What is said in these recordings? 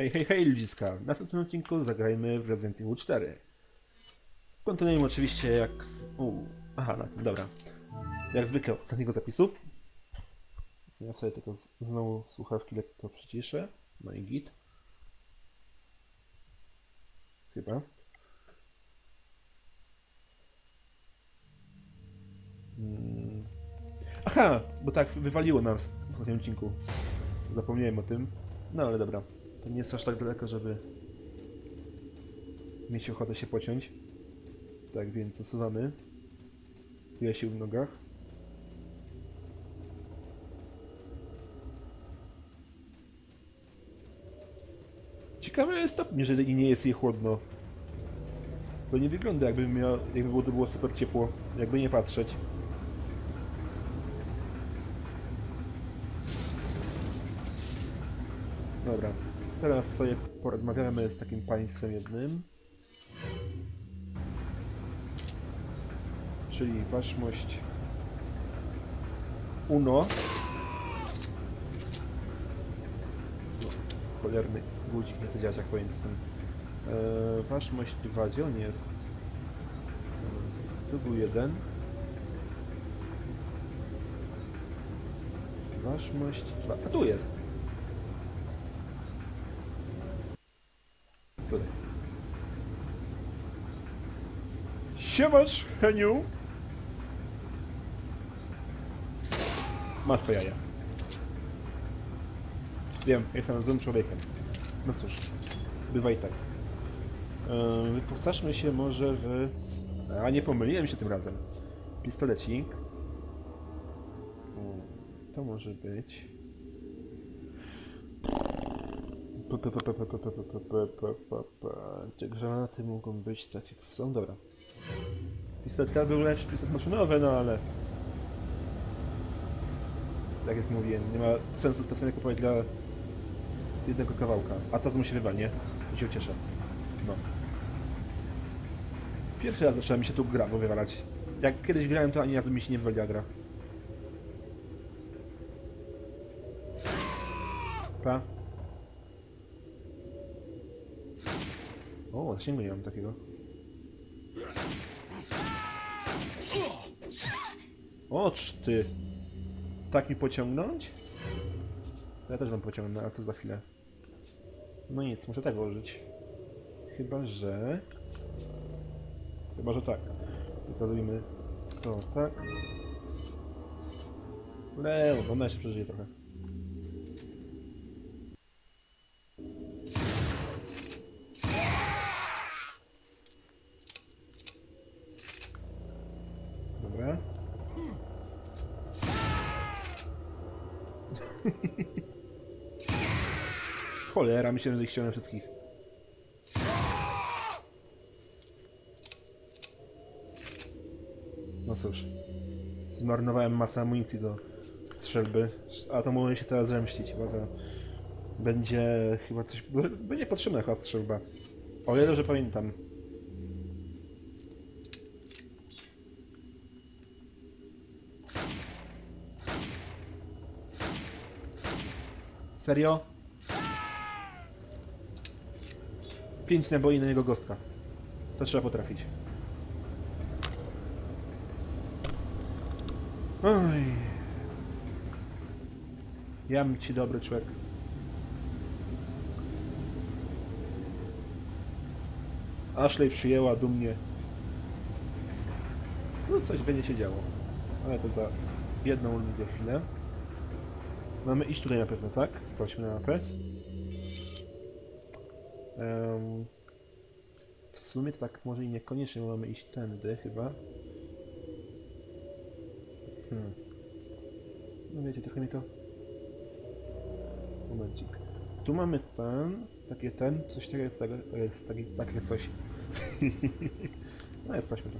Hej, hej, hej ludziska! W następnym odcinku zagrajmy w Resident Evil 4. Kontynuujemy oczywiście jak... U, aha, na tym, dobra. Jak zwykle od ostatniego zapisu. Ja sobie tylko znowu słuchawki lekko przyciszę. No i git. Chyba. Mm. Aha, bo tak wywaliło nas w ostatnim odcinku. Zapomniałem o tym. No ale dobra. To nie jest aż tak daleko, żeby mieć ochotę się pociąć. Tak więc zasuwamy. Chwilę sił w nogach. Ciekawe jest to, jeżeli nie jest jej chłodno. To nie wygląda jakby, miał, jakby było, to było super ciepło, jakby nie patrzeć. Dobra, teraz sobie porozmawiamy z takim państwem jednym. Czyli waszmość Uno. No, cholerny guzik nie powinien z tym. Eee, waszmość 2, gdzie on jest? Tu był jeden. Waszmość 2, a tu jest. Tutaj. Siemasz, Heniu! Masz to jaja. Wiem, jestem złym człowiekiem. No cóż, bywa i tak. Yy, wyposażmy się może w... A nie pomyliłem się tym razem. Pistolecik. To może być... Te granaty mogą być tak jak są, dobra. Pistolet był lepszy, pistolet maszynowy, no ale... Tak jak mówiłem, nie ma sensu specjalnie kupować dla jednego kawałka. A to znowu się wywali, nie? To się cieszę. No. Pierwszy raz zaczęła mi się tu gra wywalać. Jak kiedyś grałem, to ani razu mi się nie wywaliła gra. Pa. Zasięgu nie mam takiego. Ocz ty! Tak mi pociągnąć? Ja też mam pociągnąć, ale to za chwilę. No nic, muszę tak użyć. Chyba, że... Chyba, że tak. Zrobimy to tak. Lewo, bo ona jeszcze przeżyje trochę. Dobra. Cholera, myślę, że ich wszystkich. No cóż. Zmarnowałem masę amunicji do strzelby, a to mogę się teraz zemścić, bo to będzie chyba coś... Będzie potrzebna chyba strzelba. O ile dobrze pamiętam. Serio? Pięć naboi na jego gostka. To trzeba potrafić. Oj. Jam ci dobry człowiek. Ashley przyjęła dumnie. No coś będzie się działo. Ale to za jedną lubię chwilę. Mamy iść tutaj na pewno, tak? Sprawdźmy na mapę. W sumie to tak może i niekoniecznie, mamy iść tędy chyba. Hmm. No wiecie, trochę mi to... Momencik. Tu mamy ten, takie ten, coś takiego jest, takie, takie coś. no jest, sprawdźmy to.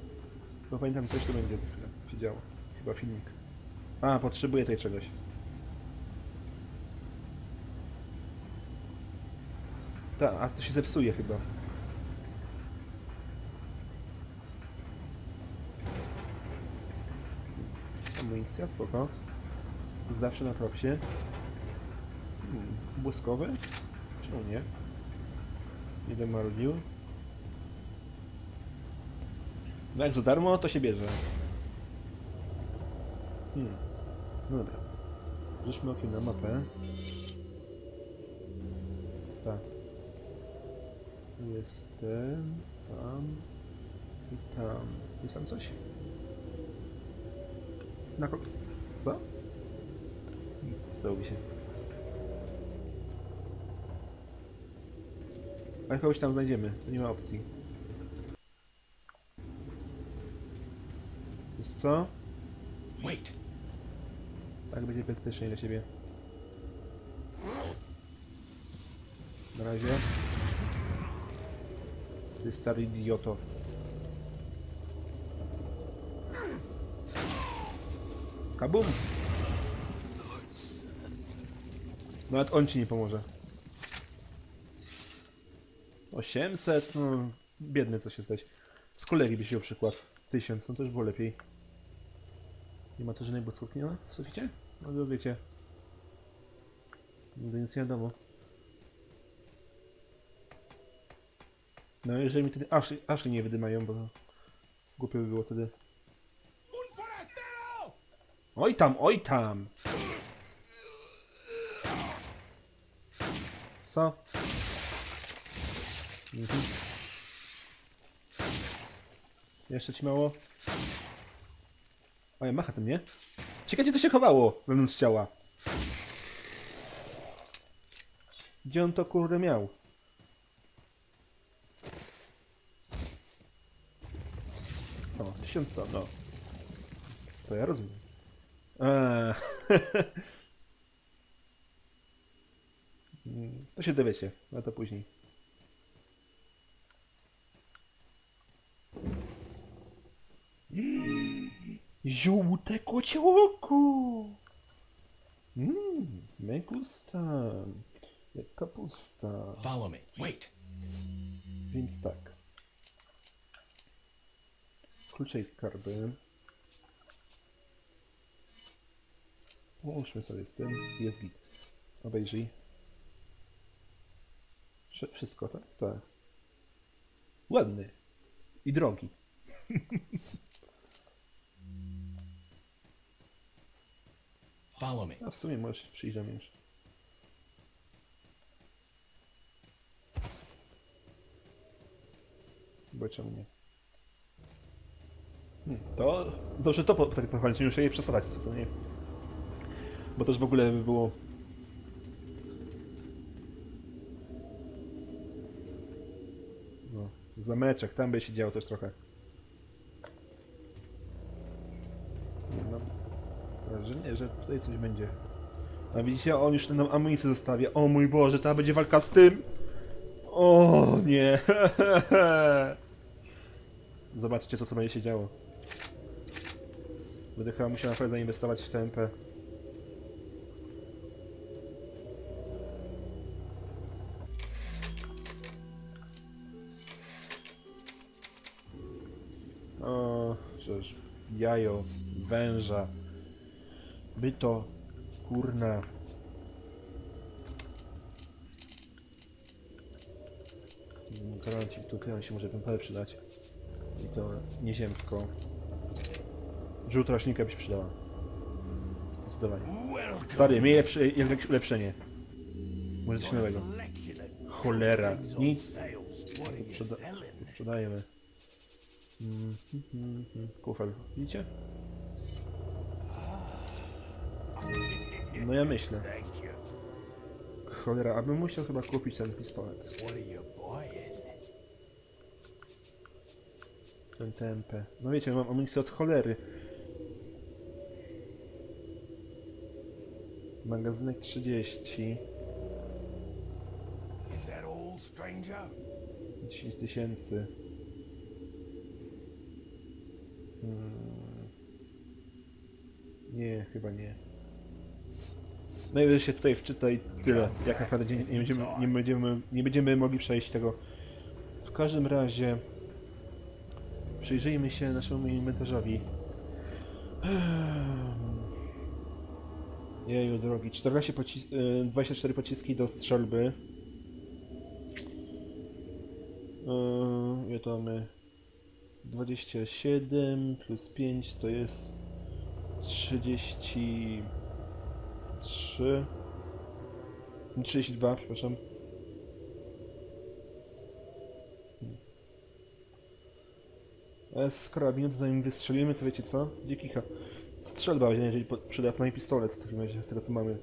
Bo pamiętam, coś tu będzie się działo. Chyba filmik. A, potrzebuję tutaj czegoś. Tak, a to się zepsuje chyba. Amunicja, spoko. Zawsze na propsie. Hmm, błyskowy? Czemu nie? Idę marudził. No jak za darmo, to się bierze. Hmm. No dobra. Rzućmy okiem na mapę. Tak. Tu jest ten, tam i tam. Jest tam coś? Na ko... Co? Załowi się. Ale kogoś tam znajdziemy, to nie ma opcji. Jest co? Wait. Tak będzie bezpieczniej dla ciebie. Na razie. Ty stary idioto. Kabum! Nawet on ci nie pomoże. 800, no biedny coś jesteś. Z kolegi byś wziął przykład. 1000, no to już było lepiej. Nie ma to żadnej błyskotki, ma w suficie? No wy wiecie. Nigdy nic nie wiadomo. No jeżeli mi wtedy Ashley, Ashley nie wydymają, bo głupio by było wtedy. Oj tam, oj tam! Co? Mhm. Jeszcze ci mało? O, ja macha tym, nie? Ciekawe, gdzie to się chowało wewnątrz ciała. Gdzie on to kurde miał? O, 1100, no. To rozumiem. Eee. Mm, to się dowiecie, na to później. Żółte kocie oko! Mmm, me gusta. Jak kapusta. Follow me. Wait. Więc tak. Klucze i skarby. Połóżmy sobie z tym. Jest git. Obejrzyj. Wszy- Wszystko, tak? Tak. Ładny. I drogi. Follow me. A w sumie możesz przyjrzeć już. Bo czemu nie? To dobrze to tak pochwalić, nie muszę jej przesadać specjalnie. Bo to już w ogóle by było... No, zameczek, tam by się działo też trochę. Nie mam wrażenie, że tutaj coś będzie. A widzicie, on już nam amunicję zostawia. O mój Boże, ta będzie walka z tym! O nie! Zobaczcie, co tu będzie się działo. Będę chyba musiał naprawdę zainwestować w TMP. O, przecież jajo, węża, byto, kurna. Garancik tutaj on się może PMP przydać. I to nieziemsko. Żółta roślinka by się przydała. Zdecydowanie. Stary, miej lepsze, lepszenie. Może coś nowego. Cholera, nic. Sprzeda sprzedajemy. Mm, mm, mm. Kufel, widzicie? No ja myślę. Cholera, abym musiał chyba kupić ten pistolet. Ten TMP. No wiecie, mam amunicję od cholery. Magazynek 30. Is that all, stranger? 10 tysięcy. Hmm. Nie, chyba nie. Najwyżej się tutaj wczytaj tyle. Jak naprawdę nie, nie, będziemy, nie, będziemy, nie będziemy mogli przejść tego. W każdym razie przyjrzyjmy się naszemu inwentarzowi. Jeju drogi. 14 pocis y, 24 pociski do strzelby. Yy, ile to mamy? 27 plus 5 to jest 33 32, przepraszam. Z karabinu to zanim wystrzelimy, to wiecie co? Dziekicha. Strzelba jeżeli po- przydatna pistolet w takim razie z tego co mamy.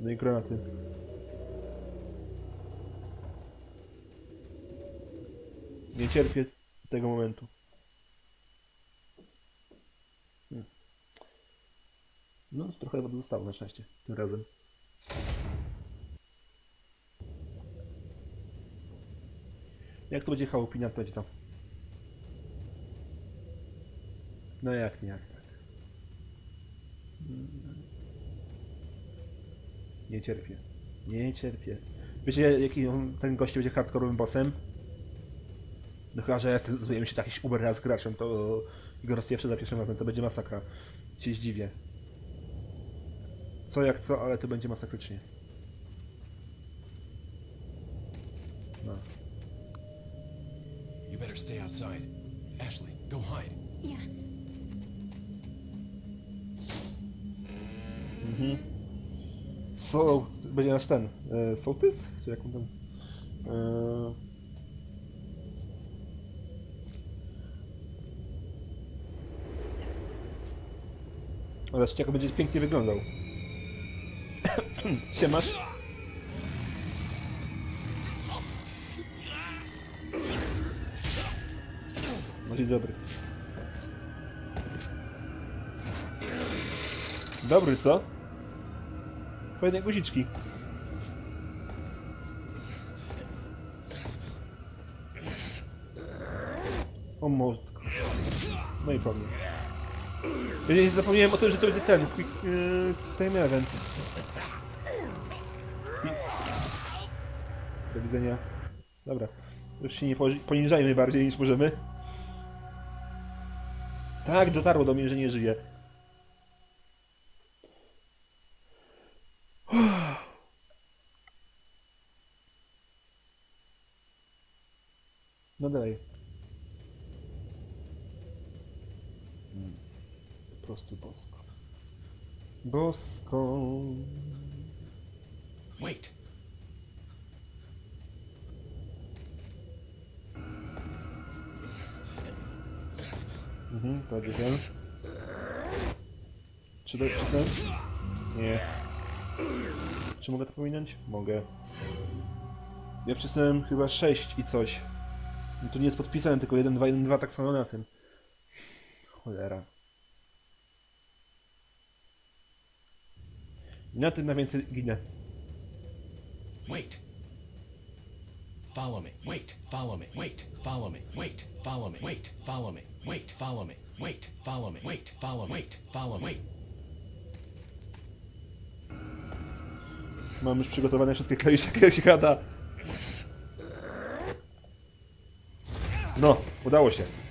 No i granaty. Nie cierpię tego momentu. Hmm. No, trochę wody zostało na szczęście tym razem. Jak to będzie chałupina, to będzie tam. No jak nie, jak. Nie cierpię. Nie cierpię. Wiecie, jaki on, ten gość będzie hardkorowym bossem? No chyba, że ja ten- zrobiłem się jakiś uber raz graczem, to go rozpieprzę za pierwszym razem, to będzie masakra. Się zdziwię. Co jak co, ale to będzie masakrycznie. No. You better stay outside. Ashley, go hide. Yeah. Mhm. So, będzie nasz ten, e, sołtys? Czy jak on tam? E... Ale jak będzie pięknie wyglądał. Siemasz? No dzień dobry. Dobry, co? Fajne guziczki. O mordko. No i po mnie. Ja zapomniałem o tym, że to będzie ten, quick yy, time event. Do widzenia. Dobra. Już się nie poniżajmy bardziej niż możemy. Tak, dotarło do mnie, że nie żyje. No dalej. Mm, Po prostu bosko. Bosko. Wait. Mhm, to ten. Czy to czy? Nie. Czy mogę to pominąć? Mogę. Ja wcisnąłem chyba 6 i coś. No to nie jest podpisane, tylko 1, 2, 1, 2 tak samo na tym. Cholera. Na tym na więcej ginę. Wait. Follow me. Wait. Follow me. Wait. Follow me. Wait. Follow me. Wait. Follow me. Wait. Follow me. Wait. Follow me. Wait. Follow me. Wait. Follow me. Mam już przygotowane wszystkie klawisze, jak się gada. No, udało się.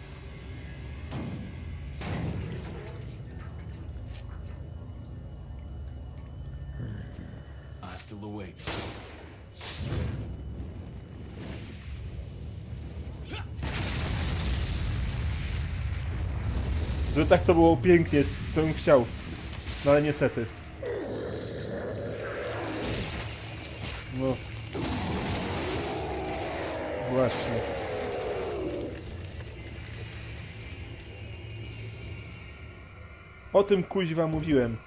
Tak to było pięknie, to bym chciał. No ale niestety. No. Właśnie. O tym kuźwa mówiłem.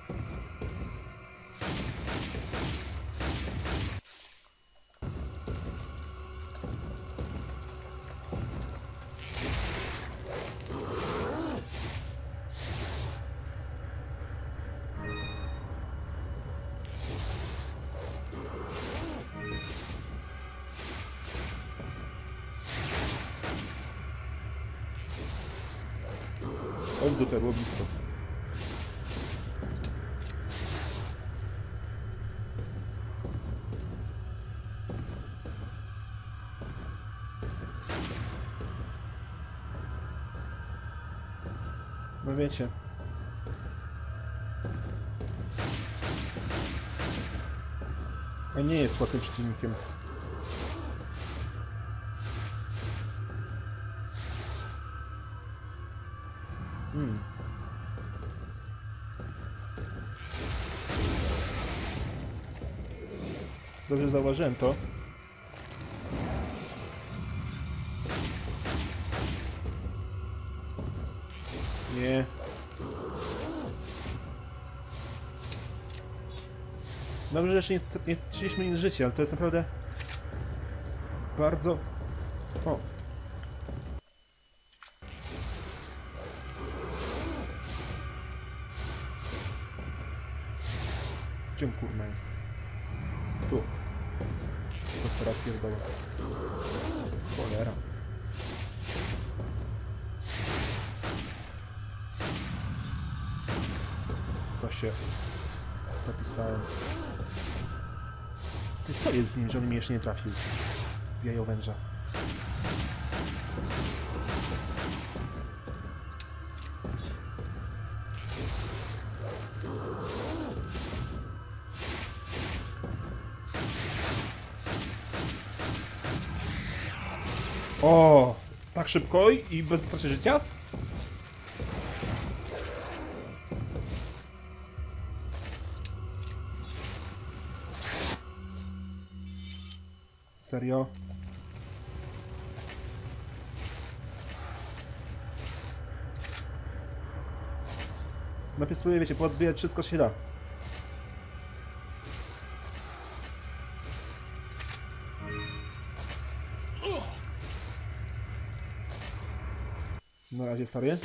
tym przeciwnikiem. Hmm. Dobrze zauważyłem to. Że jeszcze nie, nie straciliśmy nic życia, ale to jest naprawdę bardzo... jeszcze nie trafił? W jajo węża. O, tak szybko i bez straty życia? Najpierw spróbuję, wiecie, podbijać wszystko się da. Na razie stary.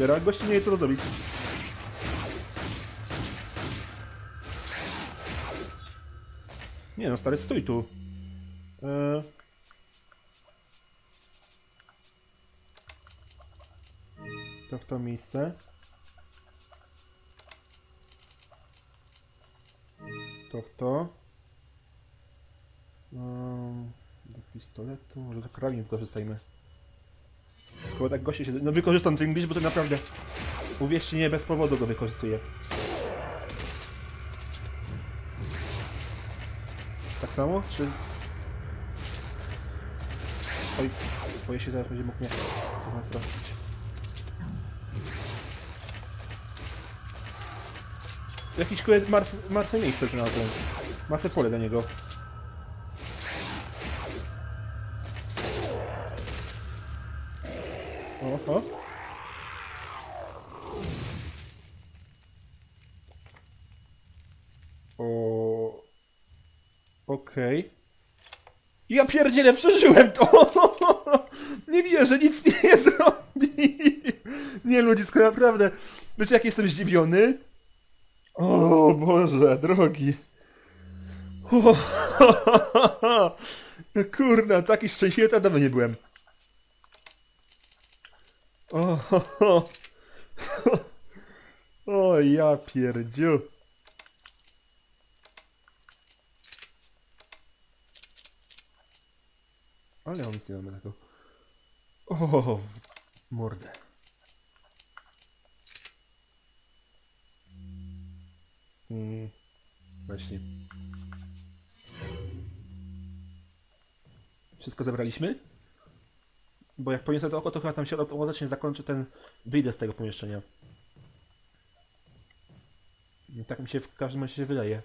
Cholera, gości nie wie co zrobić. Nie no, stary, stój tu. Eee... To w to miejsce. To w to. Eee, do pistoletu, może do karabinu wykorzystajmy. Skoro tak goście się... No wykorzystam ten glitch, bo to naprawdę... Uwierzcie, nie bez powodu go wykorzystuję. Tak samo, czy... Oj, boję się, zaraz będzie mógł mnie trafić. Jakiś kurde martw, martwe miejsce znalazłem. Martwe pole dla niego. Oho. O. Okej. Ja pierdzielę, przeżyłem to! Nie wierzę, nic mi nie zrobi! Nie, ludzisko, naprawdę. Wiecie, jak jestem zdziwiony? O Boże, drogi. O, Kurna, taki szczęśliwy dawno nie byłem. O, o ja pierdziu. Ale on nic nie mamy tego. O, mordę. Mm, właśnie. Wszystko zebraliśmy? Bo jak poniosę to oko, to chyba tam się automatycznie zakończy ten... Wyjdę z tego pomieszczenia. I Tak mi się w każdym razie wydaje.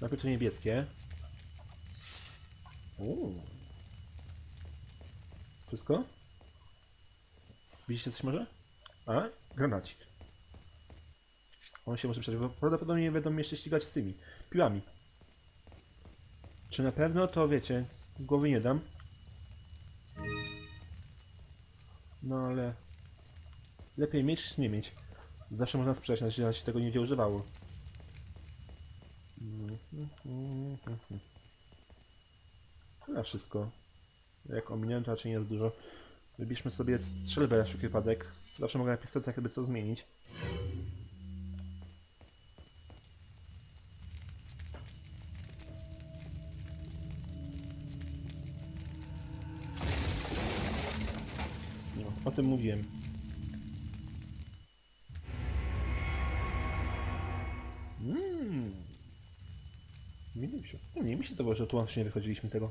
Najpierw niebieskie. Uuu. Wszystko? Widzicie coś może? A? Granacik. On się może bo prawdopodobnie będą mnie jeszcze ścigać z tymi piłami. Czy na pewno to wiecie, głowy nie dam. No ale lepiej mieć niż nie mieć. Zawsze można sprzedać, na razie się tego nie używało. Chyba wszystko. Jak ominąłem, to raczej nie jest dużo. Wybierzmy sobie strzelbę na wszelki wypadek. Zawsze mogę na pistoletach jakby co zmienić. Mówiłem. Mmm. Mi się. No, nie mi się tego, że tu właśnie wychodziliśmy z tego.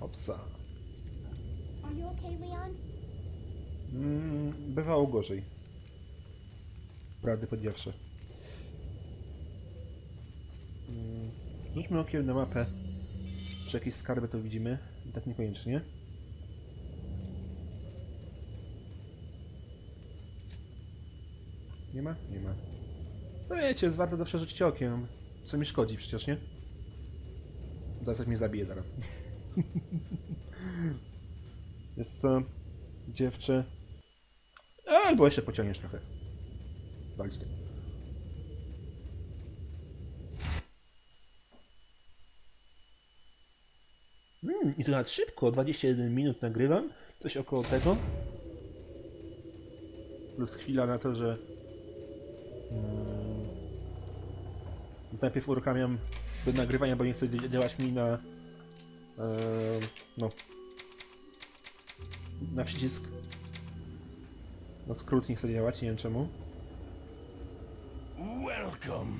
Hopsa. Mm, bywało gorzej. Prawdę powiedziawszy. Mm, Rzućmy okiem na mapę. Czy jakieś skarby to widzimy? Tak niekoniecznie. Nie ma? Nie ma. No wiecie, jest warto zawsze rzucić okiem. Co mi szkodzi przecież, nie? Zaraz coś mnie zabije zaraz. Jest co? Dziewczę. Albo jeszcze pociągniesz trochę. Ty. I to nawet szybko, 21 minut nagrywam, coś około tego. Plus chwila na to, że mm, najpierw uruchamiam do nagrywania, bo nie chcę dzia- działać mi na e, no na przycisk na skrót nie chce działać, nie wiem czemu. Welcome.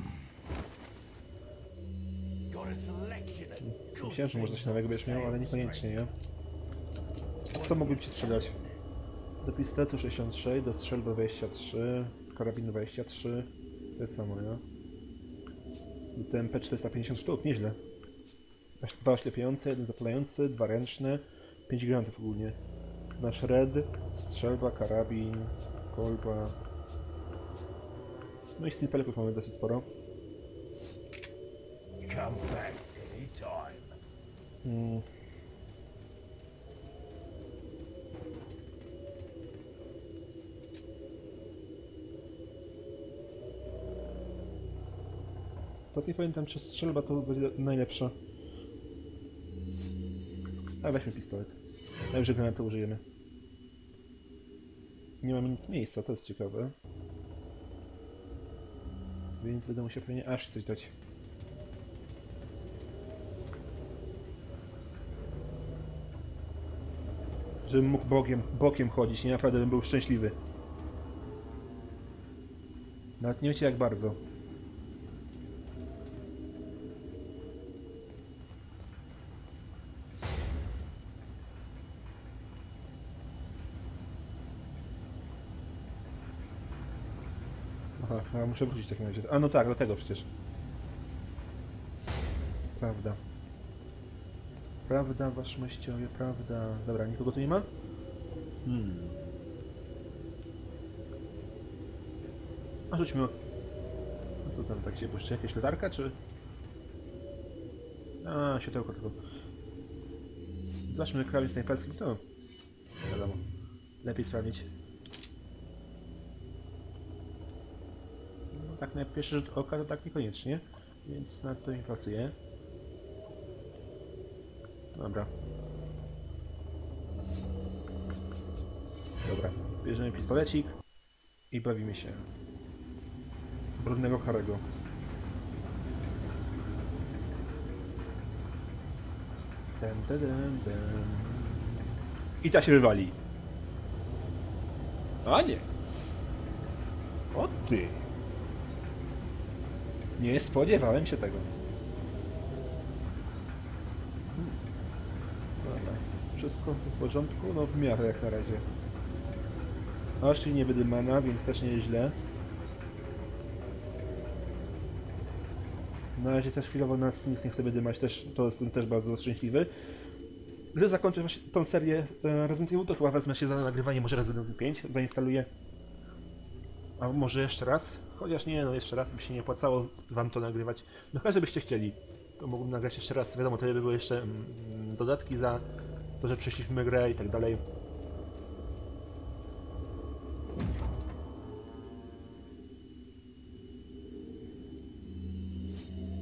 Got a selection Myślałem, że może coś nowego będziesz miał, ale niekoniecznie, nie? Co mógłbym ci sprzedać? Do pistoletu 66, do strzelby 23, karabinu 23, to samo, nie? I TMP 450 sztuk, nieźle. Dwa oślepiające, jeden zapalający, dwa ręczne, 5 granatów ogólnie. Nasz red, strzelba, karabin, kolba. No i snipeleków mamy dosyć sporo. Mm. Teraz nie pamiętam, czy strzelba to będzie najlepsza. A weźmy pistolet. Najwyżej granatu użyjemy. Nie mamy nic miejsca, to jest ciekawe. Więc będę musiał pewnie aż coś dać. Żebym mógł bokiem, bokiem chodzić, nie naprawdę bym był szczęśliwy. Nawet nie wiecie jak bardzo. Aha, muszę wrócić w takim razie. A no tak, do tego przecież. Prawda. Prawda, wasz mościowie, prawda. Dobra, nikogo tu nie ma? Hmm. A rzućmy. No co tam tak się puszczy? Jakieś latarka, czy? A, światełko tylko. Zobaczmy krawiec snajperski, to wiadomo. Lepiej sprawdzić. No, tak na pierwszy rzut oka to tak niekoniecznie, więc na to mi pasuje. Dobra. Dobra, bierzemy pistolecik i bawimy się. Brudnego Harego. Ten, ten, ten. I ta się wywali. A nie. O ty. Nie spodziewałem się tego. Dobra. Wszystko w porządku? No w miarę jak na razie. A czyli nie wydymana, więc też nie jest źle. Na razie też chwilowo nas nic nie chce wydymać, też, to jestem też bardzo szczęśliwy. Gdy zakończę tą serię e, Resident Evil, to chyba wezmę się za nagrywanie może Resident Evil 5, zainstaluję. A może jeszcze raz? Chociaż nie, no jeszcze raz by się nie opłacało wam to nagrywać. No chyba, żebyście chcieli. To mógłbym nagrać jeszcze raz, wiadomo, to by były jeszcze mm, dodatki za to, że przeszliśmy grę i tak dalej.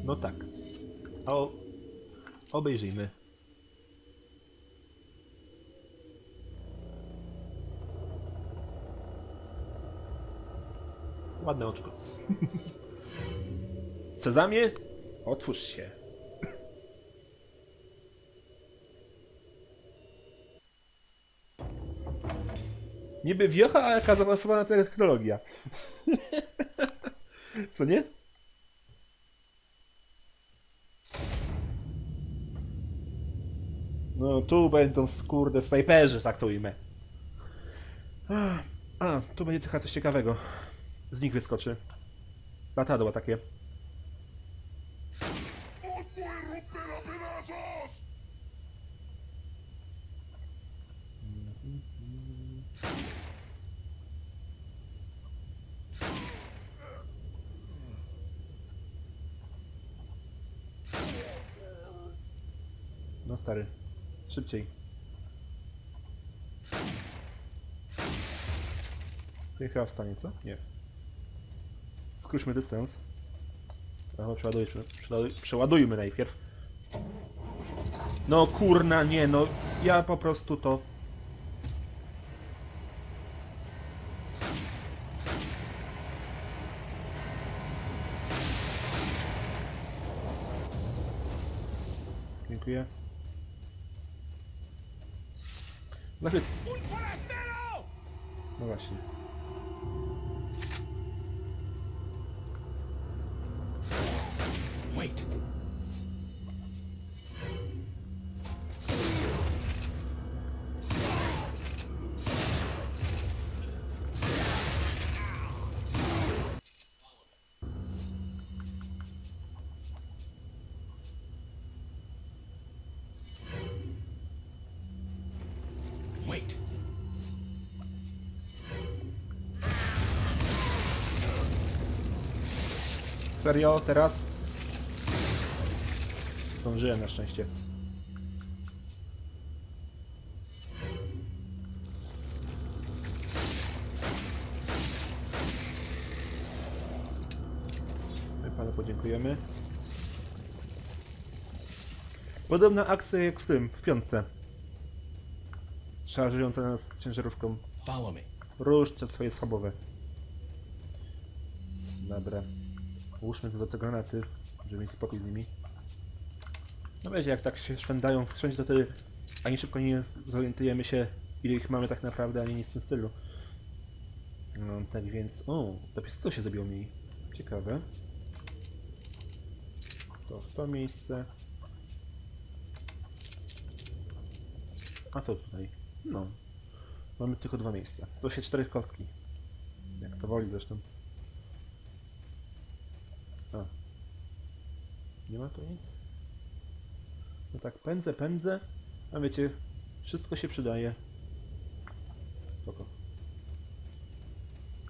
No tak. O... obejrzyjmy. Ładne oczko. Sezamie, otwórz się. Niby wiocha, a jaka zaawansowana technologia. Co nie? No tu będą skurde snajperzy, tak to ujmę. A, a, tu będzie chyba coś ciekawego. Z nich wyskoczy. Latadła takie. No stary, szybciej. To chyba wstanie, co? Nie. Skróćmy dystans. Albo przeładuj, przeładuj, przeładujmy najpierw. No kurna, nie no. Ja po prostu to... Dziękuję. Znaczy- Na. No właśnie. Serio, teraz? Zdążyłem na szczęście. My panu podziękujemy. Podobna akcja jak w tym, w piątce. Szarżująca nas ciężarówką. Follow me. Rusz te swoje schabowe. Dobra. Ułóżmy tu do granaty, żeby mieć spokój z nimi. No wiecie, jak tak się szwędają wszędzie, to wtedy ani szybko nie zorientujemy się, ile ich mamy tak naprawdę, ani nic w tym stylu. No, tak więc... O, to się zrobiło mniej. Ciekawe. To w to miejsce. A to tutaj. No. Mamy tylko dwa miejsca. To się cztery kostki. Jak to woli zresztą. A. Nie ma tu nic? No tak, pędzę, pędzę. A wiecie, wszystko się przydaje. Spoko.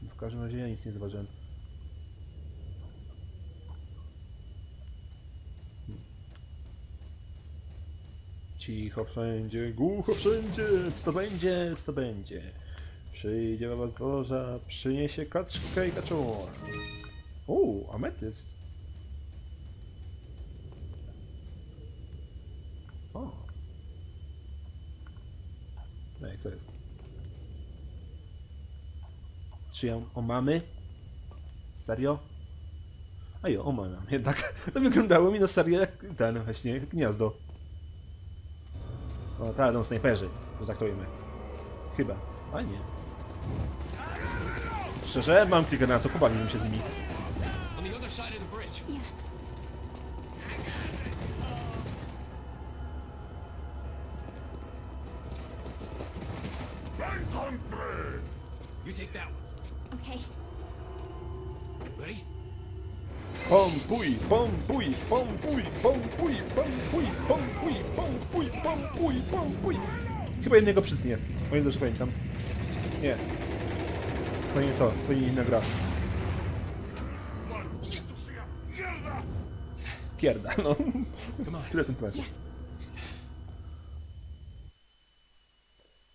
W każdym razie ja nic nie zauważyłem. Hmm. Cicho wszędzie, głucho wszędzie, co to będzie, co to będzie. Przyjdzie baba z dworza, przyniesie kaczkę i kaczor. O, ametyst. O. No i co jest? Czy ją o mamy? Serio? A jo, o mamy mam jednak. To wyglądało mi na serio jak ten właśnie gniazdo. O, no snajperzy, że. Chyba. A nie. Szczerze, mam kilka na to, pobawiłbym się z nimi. Pompuj, pompuj, pompuj, pompuj, pompuj, pompuj, pompuj, pompuj, pompuj. Chyba jednego przytnie, o ile dobrze pamiętam. Nie. To nie to, to nie inna gra. Pierda, no. Tyle w tym.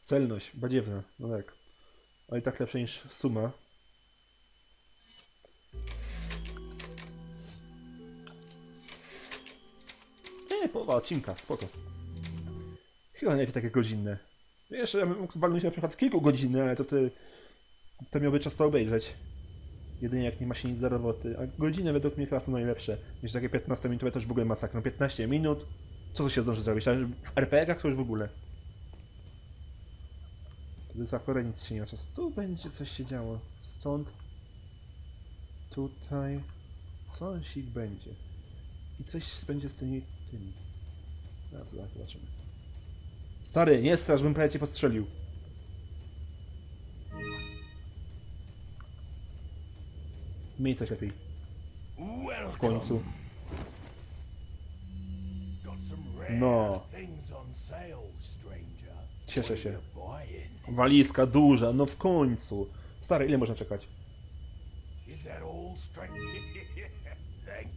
Celność, badziewna, no tak. Ale i tak lepsze niż suma. Nie, połowa odcinka, spoko. Chyba nie takie godzinne. Wiesz, ja bym mógł walnąć na przykład kilku godziny, ale to ty... To miałby czas to obejrzeć. Jedynie jak nie ma się nic do roboty. A godziny według mnie chyba są najlepsze. Niż takie 15 minutowe to już w ogóle masakra. 15 minut? Co tu się zdąży zrobić? A w RPG-ach to już w ogóle. Tu za chore nic się nie ma czasu. Tu będzie coś się działo. Stąd. Tutaj. Coś ich będzie. I coś będzie z tymi... tymi. Zaraz zobaczymy. Stary, nie straż, bym prawie cię postrzelił. Miej coś lepiej. W końcu. No. Cieszę się. Walizka duża, no w końcu. Stary, ile można czekać?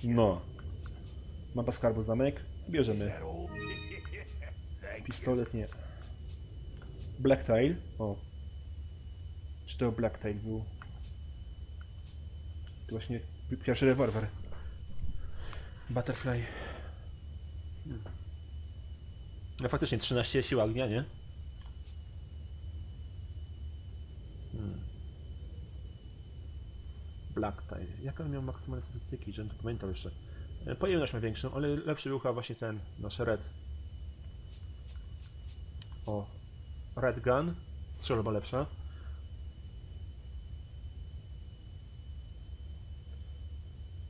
No. Mapa skarbu zamek. Bierzemy. Pistolet nie. Blacktail. O. Czy to Blacktail był? To właśnie pierwszy rewolwer. Butterfly. Hmm. No faktycznie 13 siła ognia, nie? Hmm. Blacktail. Jak on miał maksymalne statystyki, żebym to pamiętał jeszcze. E, Pojemność ma większą, ale lepszy był chyba właśnie ten, nasz Red. O. Red Gun. Strzelba lepsza.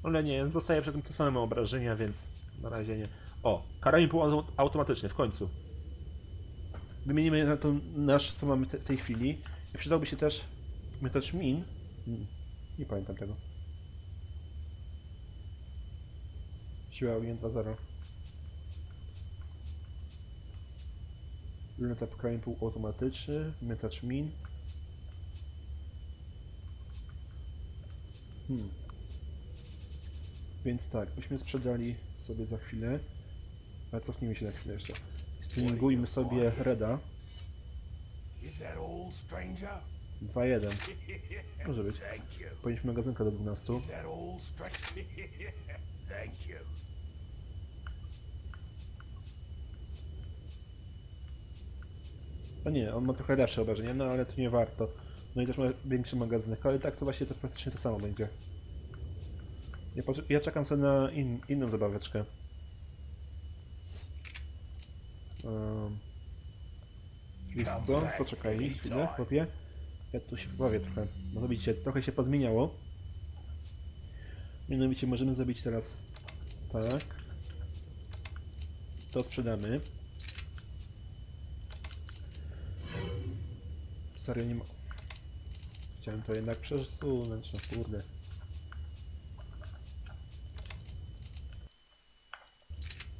Ale nie, zostaje przy tym te same obrażenia, więc na razie nie. O, karabin półautomatyczny w końcu. Wymienimy na to nasz, co mamy w tej chwili. I przydałby się też miotacz min. Hmm, Nie pamiętam tego. Siła ognia 2.0. Luneta karabin półautomatyczny, miotacz min. Hmm. Więc tak, byśmy sprzedali sobie za chwilę. Ale cofnijmy się na chwilę jeszcze. Spiningujmy sobie Reda. Is that all, stranger? 2-1. Może być. Powinniśmy magazynka do 12. Is that all, stranger? Thank you. No nie, on ma trochę lepsze obrażenia, no ale to nie warto. No i też ma większy magazynek, ale tak to właśnie to praktycznie to samo będzie. Ja, ja czekam sobie na in, inną zabaweczkę. Um, wiesz co? Poczekaj chwilę, chłopie. Ja tu się pobawię trochę. No to widzicie, trochę się pozmieniało. Mianowicie możemy zrobić teraz tak. To sprzedamy. Serio nie ma... Chciałem to jednak przesunąć, no kurde.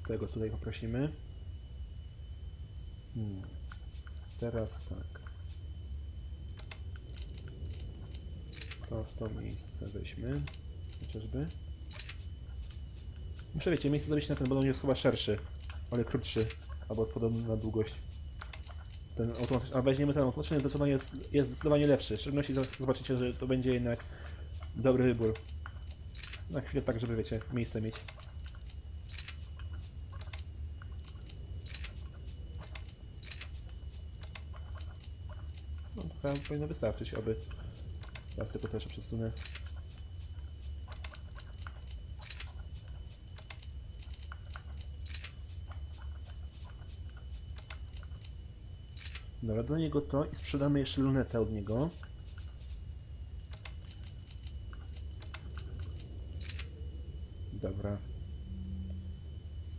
Tego tutaj poprosimy. Hmm. Teraz tak. To w to miejsce weźmy. Chociażby. Muszę wiecie, miejsce zrobić na ten, bo on jest chyba szerszy, ale krótszy. Albo podobny na długość. Ten a weźmiemy ten automatyczny, zdecydowanie jest, jest zdecydowanie lepszy. W szczególności zobaczycie, że to będzie jednak dobry wybór. Na chwilę tak, żeby wiecie, miejsce mieć. No to powinno wystarczyć, aby... Teraz tylko też przesunę. Dobra, do niego to i sprzedamy jeszcze lunetę od niego. Dobra.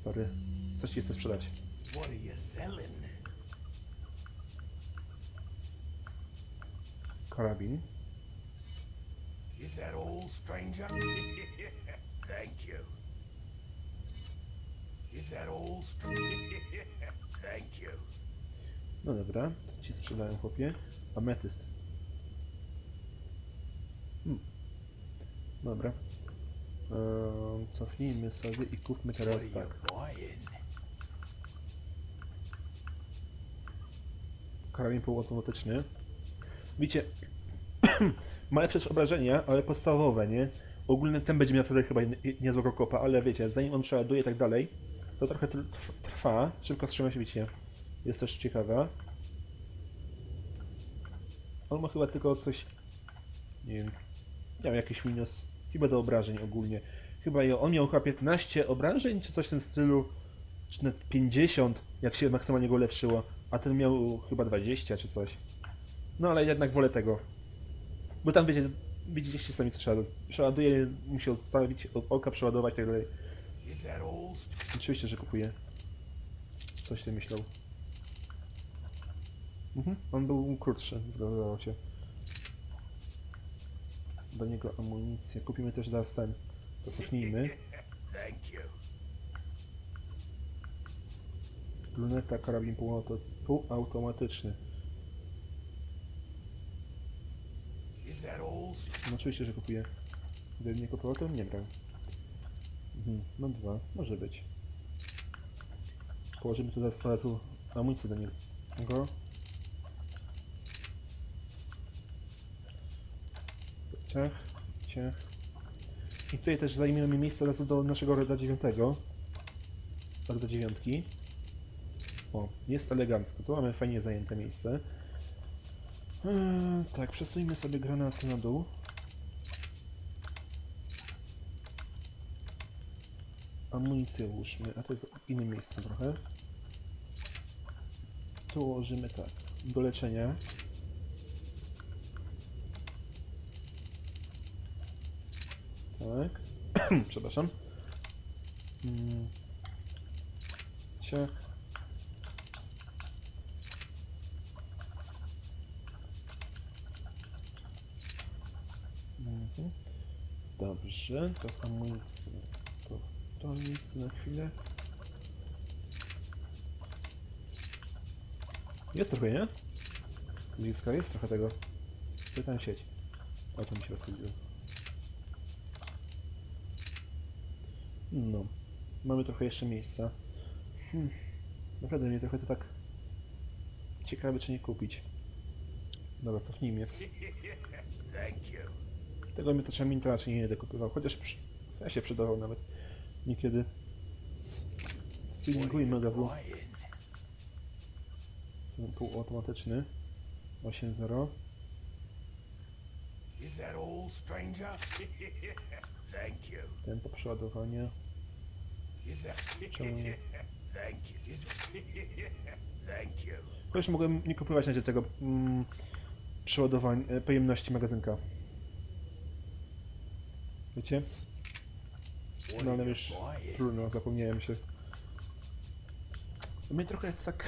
Stary, coś ci chcę sprzedać. Karabin. Is that all, stranger? Thank you. Is that all, stranger? Thank you. No dobra, to ci sprzedałem chłopie. Ametyst. Hmm. Dobra. Ehm, cofnijmy sobie i kupmy teraz tak. Karabin półautomatyczny. Widzicie, ma lepsze obrażenia, ale podstawowe, nie? Ogólny ten będzie miał wtedy chyba nie- niezłego kopa, ale wiecie, zanim on przeładuje i tak dalej, to trochę tr- trw- trwa. Szybko wstrzyma się, widzicie. Jest też ciekawa. On ma chyba tylko coś, nie wiem, miał jakiś minus, chyba do obrażeń ogólnie. Chyba on miał chyba 15 obrażeń, czy coś w tym stylu, czy nawet 50, jak się maksymalnie go lepszyło, a ten miał chyba 20 czy coś. No ale jednak wolę tego. Bo tam wiecie, widzieliście sami co trzeba. Przeładuje, musi odstawić, od oka przeładować i tak dalej. Oczywiście, że kupuję. Coś ty myślał. Mhm, on był krótszy, zgadzało się. Do niego amunicję. Kupimy też zaraz ten. To cofnijmy. Thank you. Luneta, karabin półauto, półautomatyczny. No oczywiście, że kupuję. Gdybym nie kupował, to bym nie brał. Mhm, mam dwa. Może być. Położymy tu zaraz od razu amunicję do niego. Ciach, ciach. I tutaj też zajmiemy miejsce od razu do naszego Reda 9. Reda 9. O, jest elegancko. Tu mamy fajnie zajęte miejsce. Eee, tak, przesuńmy sobie granaty na dół. Amunicję ułóżmy, a to jest inne miejsce trochę. Tu ułożymy tak, do leczenia. Tak. Przepraszam. Mm. Ciach. Mhm. Dobrze, to jest amunicja. To, to miejsce na chwilę. Jest trochę, nie? Bliska jest trochę tego. Co tam sieć? O, to mi się rozchodziło. No. Mamy trochę jeszcze miejsca. Hmm. Naprawdę mnie trochę to tak... Ciekawe, czy nie kupić. Dobra, cofnijmy. Tego mi to czasami to raczej nie będę kupywał, chociaż przy... ja się przydawał nawet niekiedy. Stylingujmy go w Buying. ten półautomatyczny. 8.0. Is that all, stranger? Thank you. Tempo przeładowania. Czemu nie? Chociaż mogłem nie kupować na tego mm, przeładowań, e, pojemności magazynka. Wiecie? No ale już trudno, zapomniałem się. Mnie trochę tak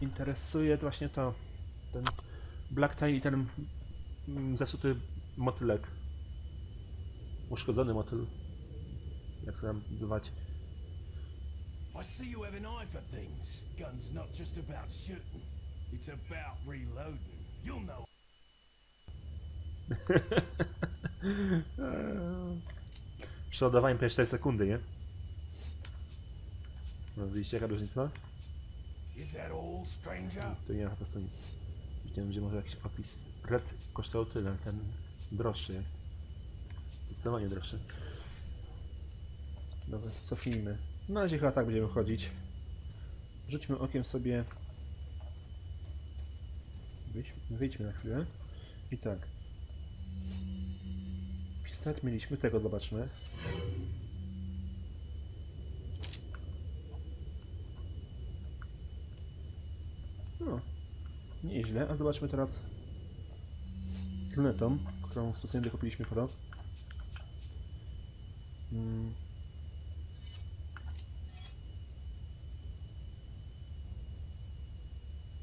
interesuje właśnie to, ten Black Tie i ten mm, zepsuty motylek. Uszkodzony motyl. Jak to zwać. I see you have an eye for things. Gun's not just about shooting. It's about reloading. You'll know. Przeładowanie 4 sekundy, nie? No widzicie jaka różnica? Is that all, stranger? To nie ma po prostu nic. Widziałem, że może jakiś opis. Red kosztował tyle, ten droższy jest. Zdecydowanie droższy. Dobra, cofnijmy. Na razie chyba tak będziemy chodzić. Rzućmy okiem sobie. Wyjdź, wyjdźmy na chwilę. I tak. Pistolet mieliśmy, tego zobaczmy. No, nieźle. A zobaczmy teraz lunetą, którą stosujemy kupiliśmy po rok. Mm.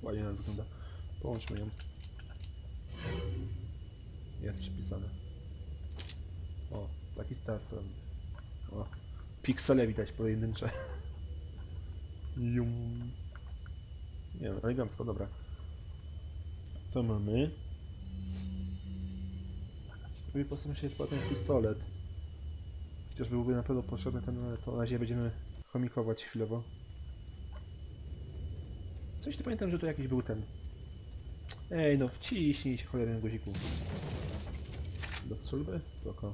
Ładnie nam wygląda. Połączmy ją. Jest przypisane. O, taki stasem. O, piksele widać pojedyncze. Jum. Nie wiem, elegancko, dobra. To mamy. I po prostu się jest ten pistolet. Chociaż byłby na pewno potrzebny ten, ale to na razie będziemy chomikować chwilowo. Coś tu pamiętam, że to jakiś był ten. Ej no, wciśnij się cholernym guziku. Do strzelby? Spoko.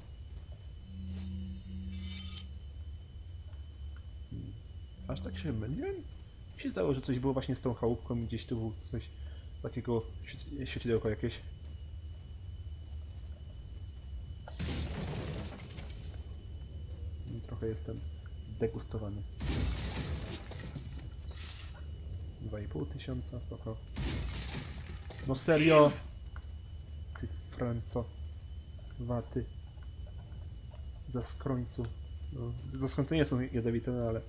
Hmm. Aż tak się myliłem? Mi się zdało, że coś było właśnie z tą chałupką i gdzieś tu było coś takiego świeci- świecidełko jakieś. Trochę jestem zdegustowany. 2,5 tysiąca, spoko. No serio? Ty Franco. Waty. Za skrońcu. No, za skrońce nie są jadowite, no ale...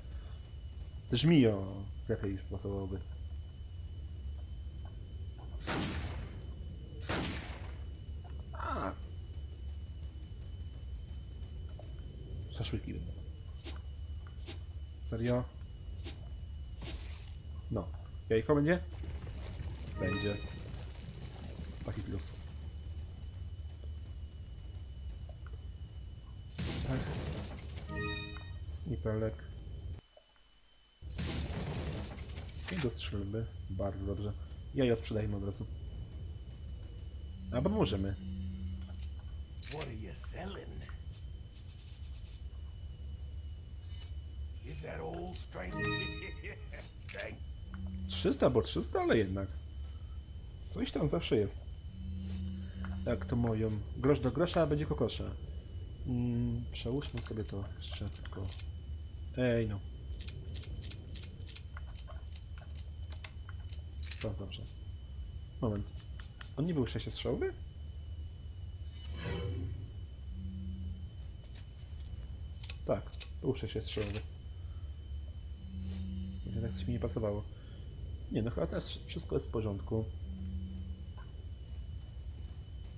Żmijo lepiej już pasowałoby. A. Szaszłyki będą. Serio? No. Jajko będzie? Będzie. Taki plus. Tak. Snipelek. I do strzelby. Bardzo dobrze. Jajo sprzedajmy od razu. Albo możemy. What are you selling? Is that all, stranger? Thank 300 albo 300, ale jednak. Coś tam zawsze jest. Jak to moją. Grosz do grosza, będzie kokosza. Mm, przełóżmy sobie to jeszcze tylko. Ej no. To dobrze. Moment. On nie był sześciostrzałowy? Tak, był sześciostrzałowy. Jednak coś mi nie pasowało. Nie, no chyba teraz wszystko jest w porządku.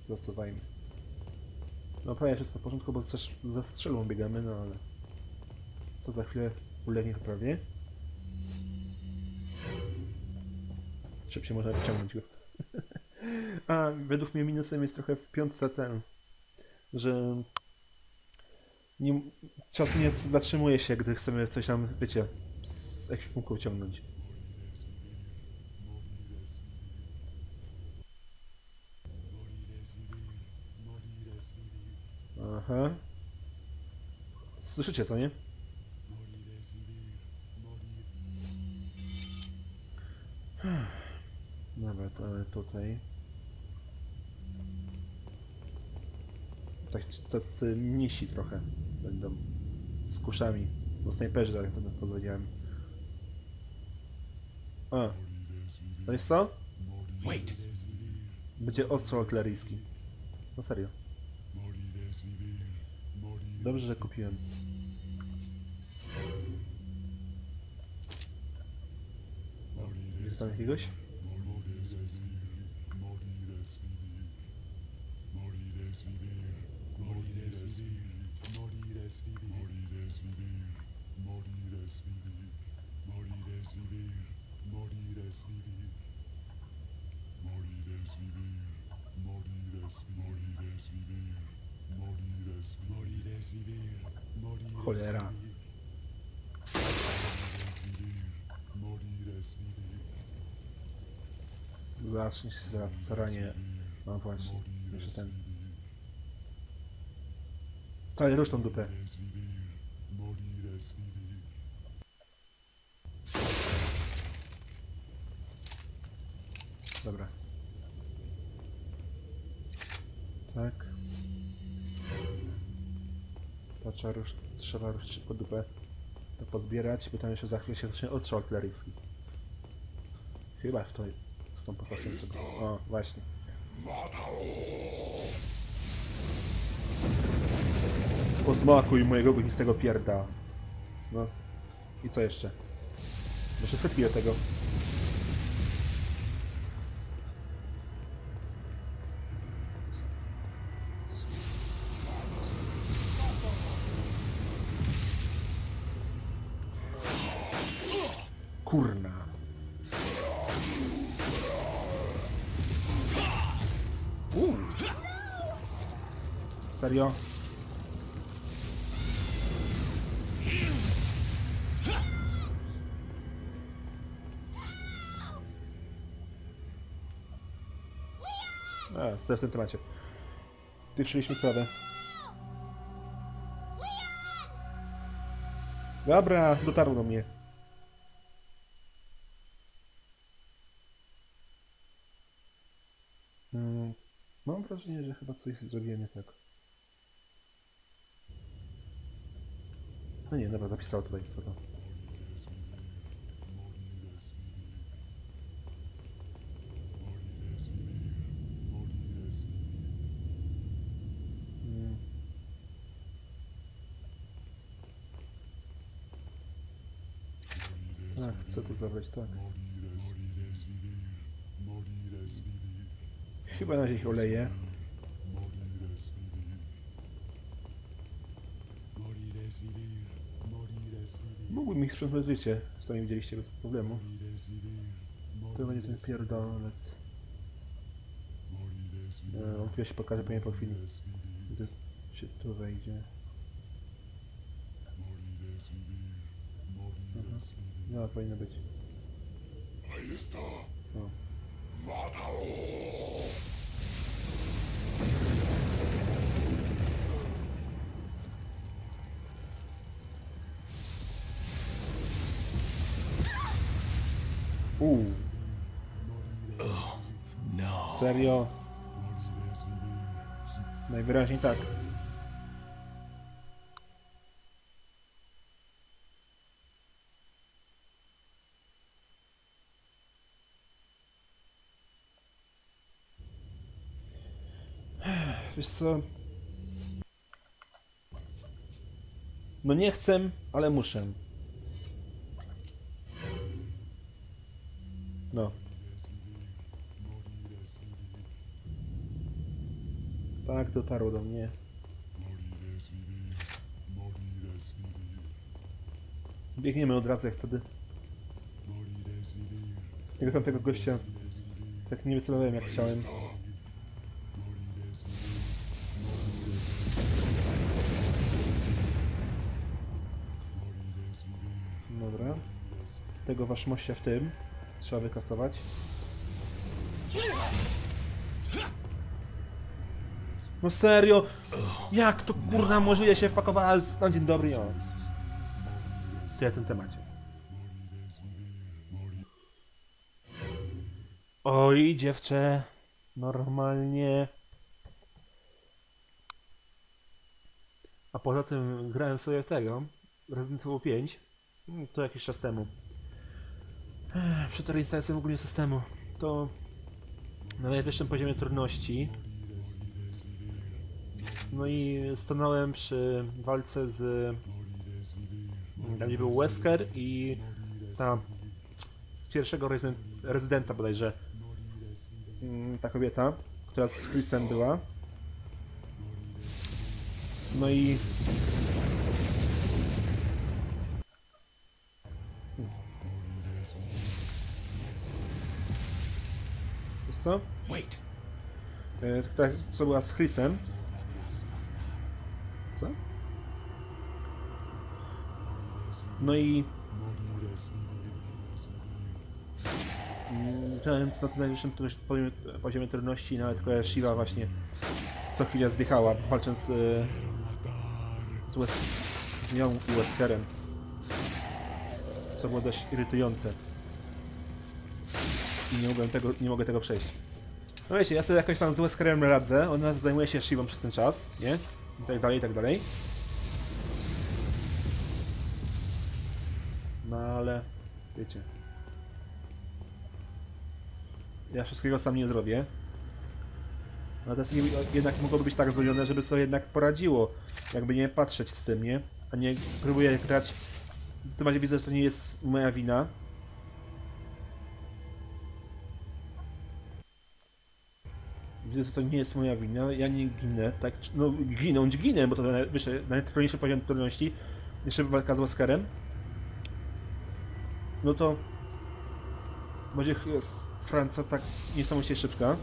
Zasuwajmy. No prawie wszystko w porządku, bo też za strzelą biegamy, no ale... To za chwilę ulegnie poprawie. Szybciej można wyciągnąć go. A, według mnie minusem jest trochę w piątce ten, że nie, czas nie zatrzymuje się, gdy chcemy coś tam, wiecie, z ekwipunku wyciągnąć. Aha. Słyszycie to, nie? To ale tutaj. Tak tacy mniejsi trochę będą z kuszami. No snajperzy, tak to powiedziałem. A. To jest co? Wait. Będzie ostrzał artyleryjski. No serio. Dobrze, że kupiłem. Jest jakiegoś? Zacznie się zaraz saranie. No właśnie. Jeszcze ten. Stary, rusz tą dupę. Dobra. Tak. Trzeba, rusz, trzeba ruszyć szybko dupę. To pozbierać, bo tam jeszcze za chwilę się zacznie odstrzał artyleryjski. Chyba w to tą postacią. O, właśnie. Posmakuj mojego ognistego pierda. No. I co jeszcze? Frytki do tego. Serio? A, to w tym temacie. Spieprzyliśmy sprawę. Dobra, dotarło do mnie. Mm, Mam wrażenie, że chyba coś zrobiłem nie tak. No nie, dobra, zapisał tutaj istota. Tak, chcę tu zabrać, tak. Chyba na razie oleje. Ich sprzątnąć życie, sami widzieliście bez problemu. To będzie ten pierdolec. E, on się pokaże pewnie po chwili. Gdy się tu wejdzie. Mhm. No, powinno być. O. Uuu, No. Serio? Najwyraźniej tak. Wiesz co? No nie chcę, ale muszę. No. Tak, dotarło do mnie. Biegniemy od razu jak wtedy. Jak tam tego gościa tak nie wycelowałem jak chciałem. Dobra. Tego waszmościa w tym trzeba wykasować. No serio? Jak to kurna możliwe się wpakowała z- na dzień dobry? O. Tyle w tym temacie. Oj, dziewczę. Normalnie. A poza tym grałem sobie w tego. Resident Evil 5. mm, To jakiś czas temu. Przed reinstalacją ogólnie systemu. To na najwyższym poziomie trudności. No i stanąłem przy walce z... Tam gdzie był Wesker i ta z pierwszego rezydent, rezydenta bodajże. Mm, Ta kobieta, która z Chrisem była. No i... Wiesz co? Wait. E, co była z Chrisem. Co? No i... Grając na tym najwyższym poziomie, poziomie trudności, nawet tylko Shiva właśnie co chwilę zdychała, walcząc e, z, Wes z nią i Weskerem. Co było dość irytujące. I nie, mogłem tego, nie mogę tego przejść. No wiecie, ja sobie jakoś tam z Weskerem radzę, ona zajmuje się Shivą przez ten czas, nie? I tak dalej, i tak dalej. No ale, wiecie. Ja wszystkiego sam nie zrobię. No to jest jednak mogłoby być tak zrobione, żeby sobie jednak poradziło. Jakby nie patrzeć z tym, nie? A nie próbuję grać. W tym razie widzę, że to nie jest moja wina. Widzę, że to nie jest moja wina, ja nie ginę, tak, no ginąć ginę, bo to na najtrudniejszy poziom trudności, jeszcze walka z Weskerem. No to będzie Franca tak niesamowicie szybka.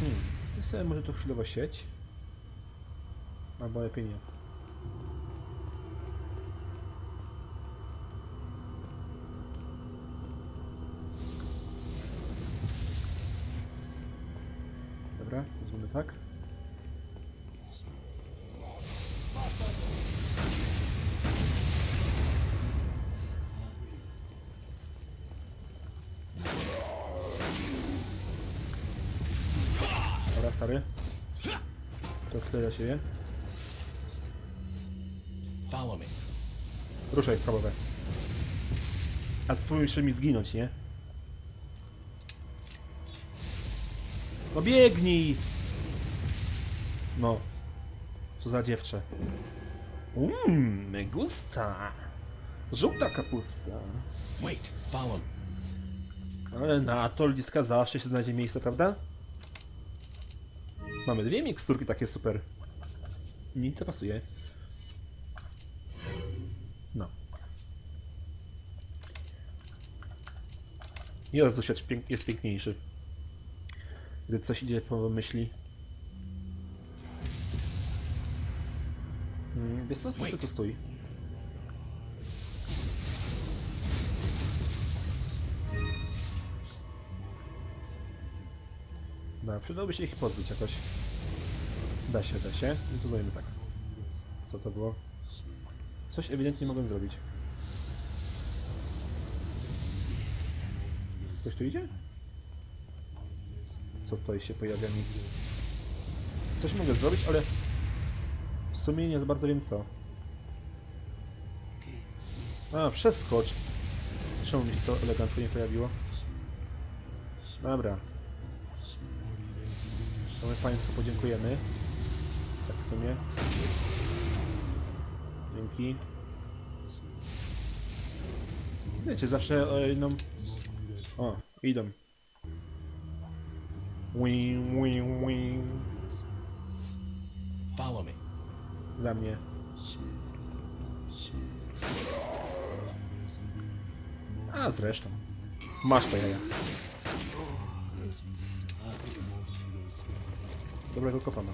Hmm, to sobie może to chwilowo sieć. Albo lepiej nie. Tak. Dobra, stary. To tyle dla siebie. Follow me. Ruszaj schabowe. A spróbuj jeszcze mi zginąć, nie? No biegnij! No. Co za dziewczę. Mmm, me gusta. Żółta kapusta. Wait, me. Ale na to liska zawsze się znajdzie miejsce, prawda? Mamy dwie miksturki takie super. Mi to pasuje. No. Jezu, świat jest piękniejszy. Gdy coś idzie po myśli. Wiesz co? Co tu stoi? No, przydałoby się ich pozbyć jakoś. Da się, da się. I tu zrobimy tak. Co to było? Coś ewidentnie mogłem zrobić. Ktoś tu idzie? Co tutaj się pojawia mi? Coś mogę zrobić, ale sumie nie bardzo wiem co. A, przeskocz. Czemu mi się to elegancko nie pojawiło? Dobra. To my Państwu podziękujemy. Tak w sumie. Dzięki. Wiecie, zawsze o jedną... O, idą. Wing, wing, wing. Za mnie. A zresztą. Masz to jaja. Dobrego kopa ma.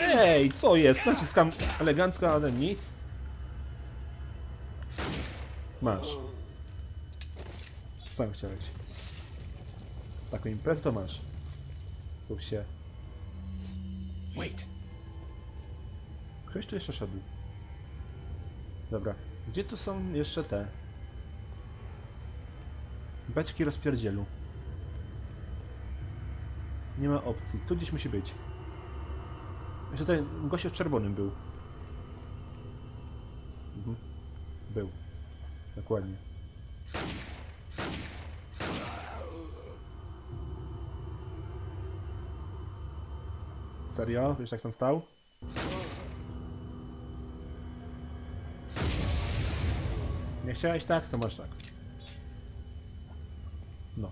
Ej, co jest? Naciskam elegancko, ale nic. Masz. Sam chciałeś. Taką imprezę to masz. Tu się. Wait. Ktoś tu jeszcze szedł. Dobra. Gdzie tu są jeszcze te? Beczki rozpierdzielu. Nie ma opcji. Tu gdzieś musi być. Jeszcze ten gościu w czerwonym był. Mhm. Był. Dokładnie. Serio? Wiesz jak tam stał? Nie chciałeś tak? To masz tak. No,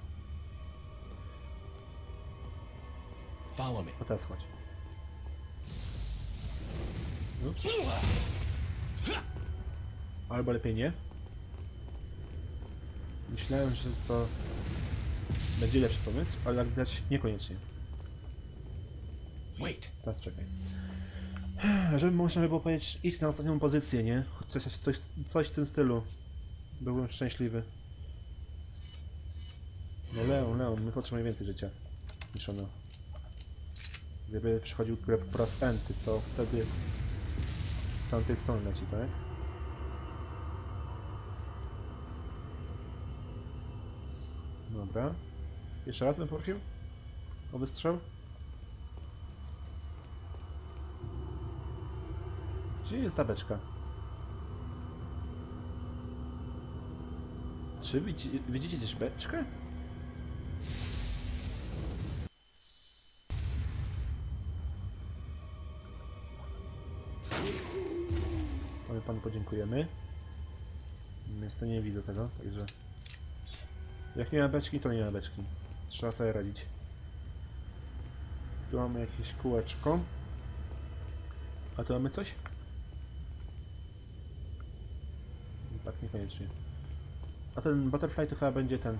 Follow me. a teraz chodź. Ups. Albo lepiej nie. Myślałem, że to będzie lepszy pomysł, ale jak widać niekoniecznie. Wait. Teraz czekaj. Żeby można by było powiedzieć, idź na ostatnią pozycję, nie? Coś, coś, coś w tym stylu. Byłbym szczęśliwy. No Leon, Leon, my potrzebujemy więcej życia niż ono. Gdyby przychodził grę po raz enty, to wtedy z tamtej strony leci, tak? Dobra. Jeszcze raz bym prosił? O wystrzał? Gdzie jest ta beczka? Czy widzi, widzicie gdzieś beczkę? My panu podziękujemy. Niestety nie widzę tego, także... Jak nie ma beczki, to nie ma beczki. Trzeba sobie radzić. Tu mamy jakieś kółeczko. A tu mamy coś? Tak, niekoniecznie. A ten butterfly to chyba będzie ten.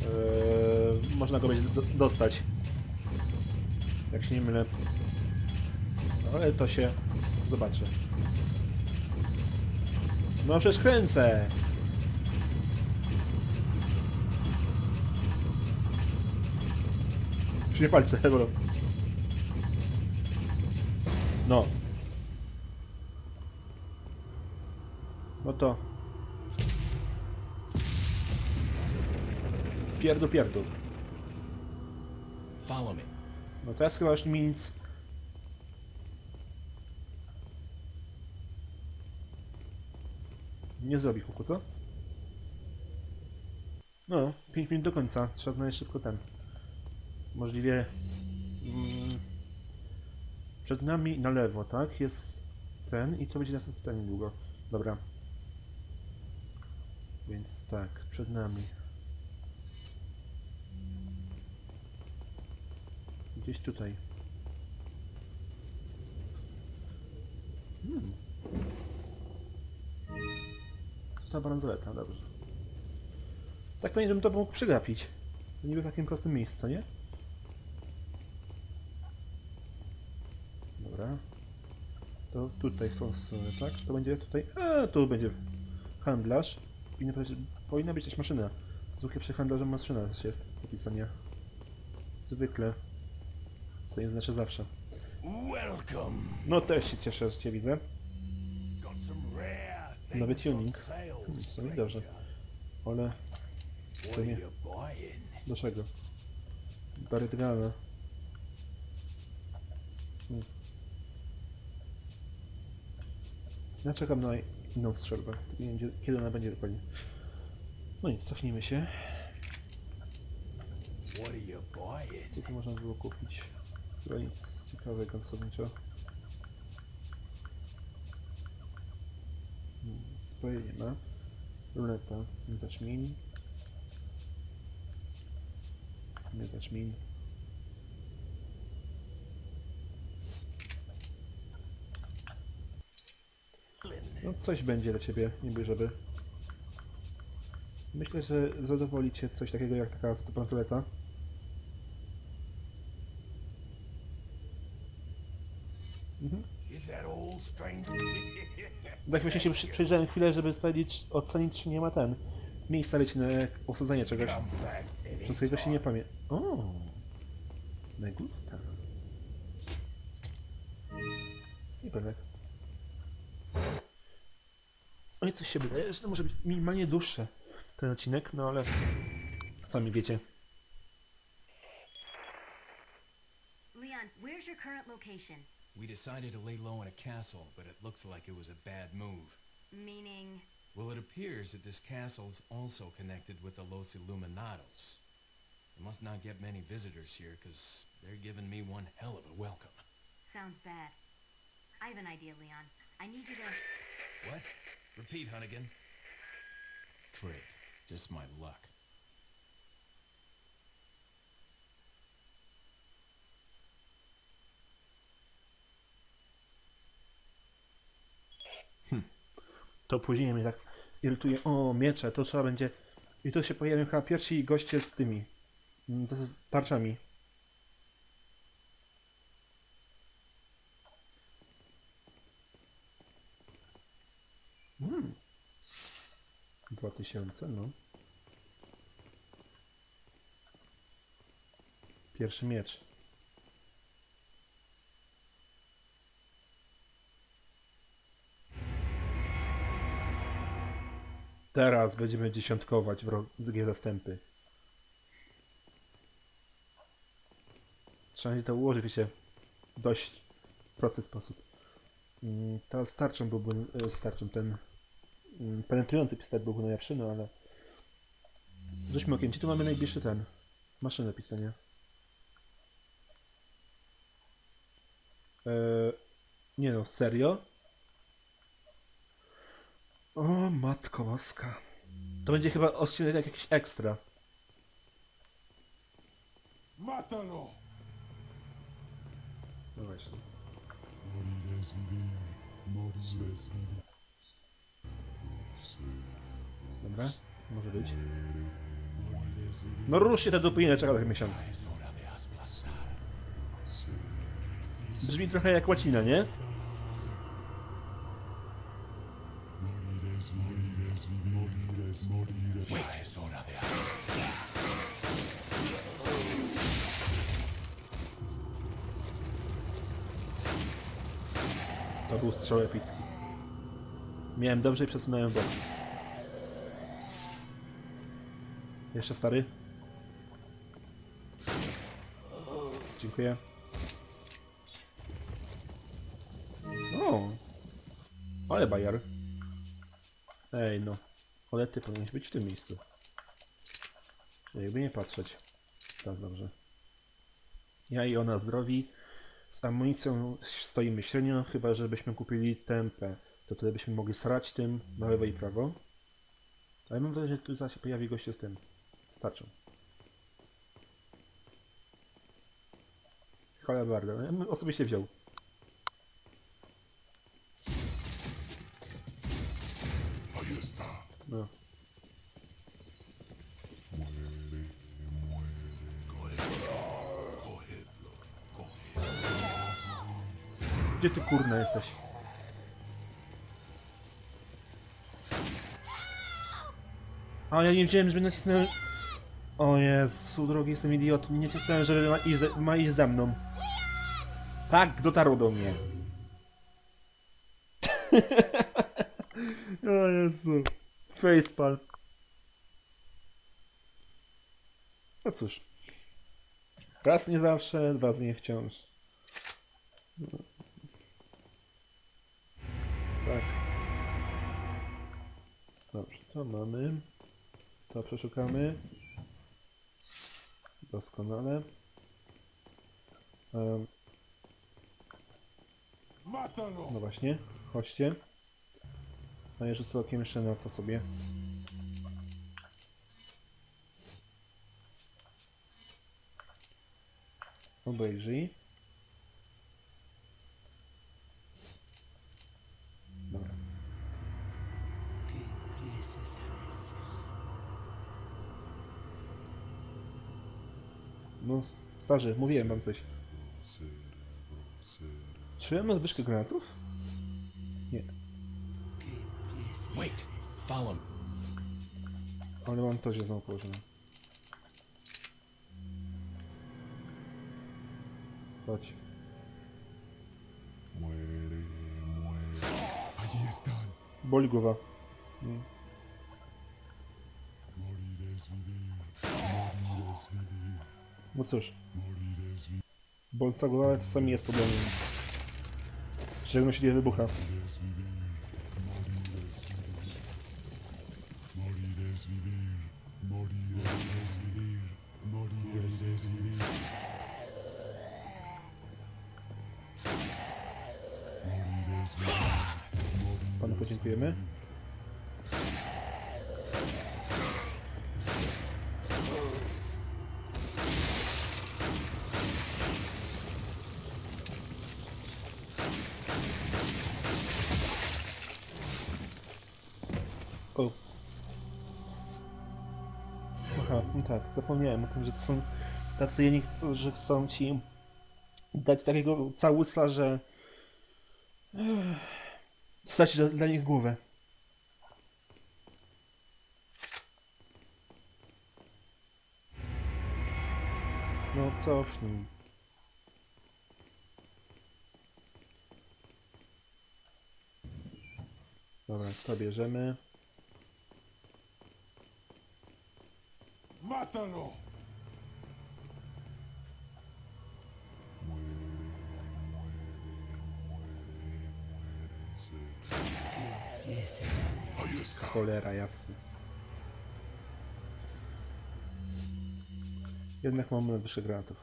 Eee, można go będzie do, dostać. Jak się nie mylę. Ale to się zobaczy. No przecież kręcę! Przynie palce, bro. No. No to. Pierdu, pierdu. Follow me. No teraz chyba już mi nic. Nie zrobi huku, co? No, 5 minut do końca. Trzeba znaleźć szybko ten. Możliwie mm, Przed nami na lewo, tak? Jest ten i to będzie następny ten niedługo. Dobra. Więc tak, przed nami. Gdzieś tutaj. Hmm. Ta bransoleta, dobrze. Tak pewnie, żebym to mógł przegapić. To niby w takim prostym miejscu, nie? Dobra. To tutaj w tą stronę, tak? To będzie tutaj... A, tu będzie handlarz. Powinna, być- powinna być też maszyna. Zwykle przy handlarzu maszyna też jest do pisania. Zwykle. Co nie znaczy zawsze. Welcome. No też się cieszę, że cię widzę. Nowy tuning. Hmm, w sumie dobrze. Ale to nie. Do czego? Do Rydgana. Hmm. Ja czekam na inną strzelbę. Nie kiedy ona będzie dokładnie. No nic, cofnijmy się. Co tu można było kupić? Chyba nic ciekawego zasadniczo. Hmm, Sprayu nie ma. Luneta. Miotacz min. Miotacz min. No coś będzie dla ciebie, niby żeby. Myślę, że zadowoli cię coś takiego jak taka to bransoleta. Mhm. Tak właśnie się przy- przyjrzałem chwilę, żeby sprawdzić, ocenić czy nie ma ten. Miejsca leci na osadzenie czegoś. Wszystkiego się nie pamiętam. O, Me gusta. Sniperek. No i coś się wydaje, że to może być minimalnie dłuższe ten odcinek, no ale sami wiecie. Leon, where's your current location? We decided to lay low in a castle, but it looks like it was a bad move. Meaning, Well, it appears that this castle's also connected with the Los Illuminados. I must not get many visitors here, because they're giving me one hell of a welcome. sounds bad. I have an idea, Leon. I need you to. What? Repeat, Hunnigan. Great. Just my luck. To później mnie tak irytuje. O, miecze, to trzeba będzie... I tu się pojawią chyba pierwsi goście z tymi... z tarczami. Mm. 2000, no. Pierwszy miecz. Teraz będziemy dziesiątkować wrogie zastępy. Trzeba się to ułożyć, wiecie, dość prosty sposób. Mm, Ta starczą byłby, e, starczą ten penetrujący pistolet byłby najlepszy, no ale rzućmy okiem, gdzie tu mamy najbliższy ten, maszynę pisania. Eee, nie no, serio? O, matko boska. To będzie chyba odcinek jak jakiś ekstra. Mátalo! No właśnie. Może być. No rusz się te dupy, nie czeka tak miesiąc. Brzmi trochę jak łacina, nie? To był strzał epicki. Miałem dobrze i przesunąłem bok. Jeszcze stary? Dziękuję. O! Ale bajar. Ej no. Olety powinieneś być w tym miejscu. Jakby nie patrzeć. Tak, dobrze. Ja i ona zdrowi. Z amunicją stoimy średnio, chyba żebyśmy kupili tempę. To wtedy byśmy mogli srać tym na lewo i prawo. Ale mam wrażenie, że tu się pojawi goście z tym. Starczą. Cholera bardzo. Ja bym osobiście wziął. No. Gdzie ty kurna jesteś? A ja nie wiedziałem, żeby nacisnąłem... O Jezu, drogi, jestem idiotą. Nie nacisnąłem, żeby ma iść, ma iść mną. Tak, dotarło do mnie. o Jezu. Facepal. No cóż. Raz nie zawsze, dwa z nie wciąż. Tak. Dobrze, to mamy. To przeszukamy. Doskonale. No właśnie, chodźcie. Ja rzucę okiem jeszcze na to sobie. Obejrzyj. Dobra. No, starzy, mówiłem wam coś. Czy ja mam zwyżkę granatów? Nie, Wait. Follow me. ale mam to, że znowu położone. Chodź. Boli głowa. Nie. No cóż, bolca głowa czasami jest problemem. W szczególności kiedy wybucha. Są tacy jedni, że chcą ci dać takiego całusa, że Stracić dla- dla nich głowę. No cofnij. Dobra, to bierzemy. ¡Mátalo! Cholera jasna. Jednak mamy nadwyżkę granatów.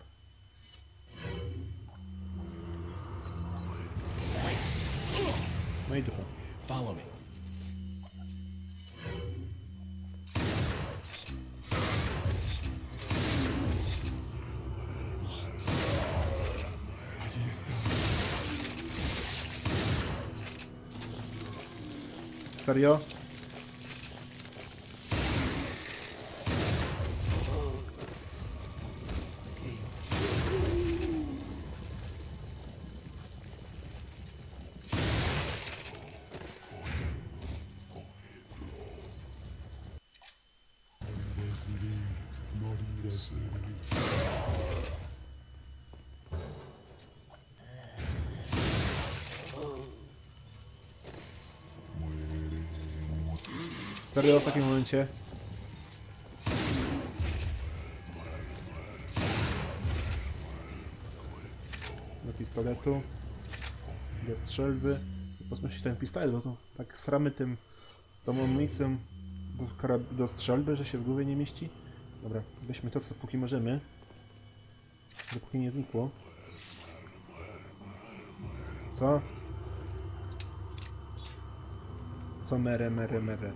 No i ducha. Follow me. Serio? Serio w takim momencie? Do pistoletu. Do strzelby. Posłuchaj ten pistolet, bo to tak sramy tym tą amunicją do, do strzelby, że się w głowie nie mieści. Dobra, weźmy to co póki możemy. Dopóki nie znikło. co? Co mere, mere, mere.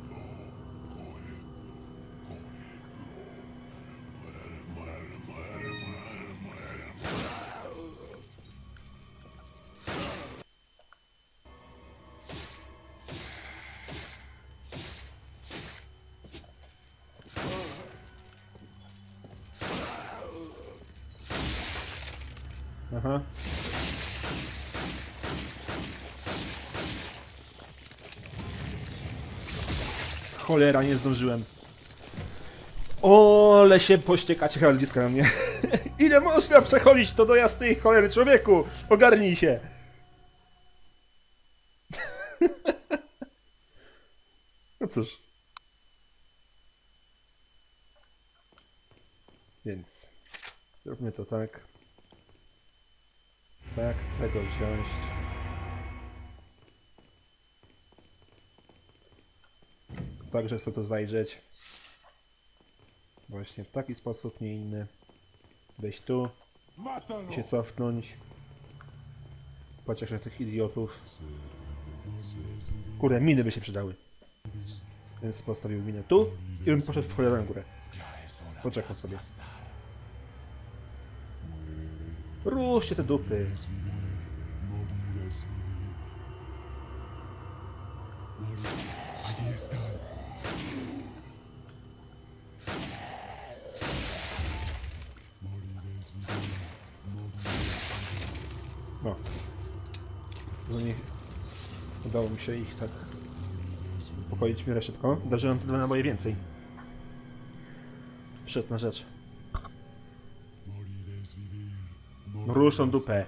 Cholera, nie zdążyłem. O, ale się pościekacie heraldziska na mnie. Ile można przechodzić to do jasnej cholery, człowieku? Ogarnij się. no cóż. Więc zróbmy to tak. Tak, chcę go wziąć. Także chcę to zajrzeć. Właśnie w taki sposób, nie inny. Wejść tu i się cofnąć. Patrzeć na tych idiotów. Kurde, miny by się przydały. Więc postawił minę tu i bym poszedł w cholerę górę. Poczekam sobie. Ruszcie te dupy. Udało mi się ich tak... Uspokoić w miarę szybko. Darzyłem te dwa naboje więcej. Przyszedł rzecz. Ruszą dupę.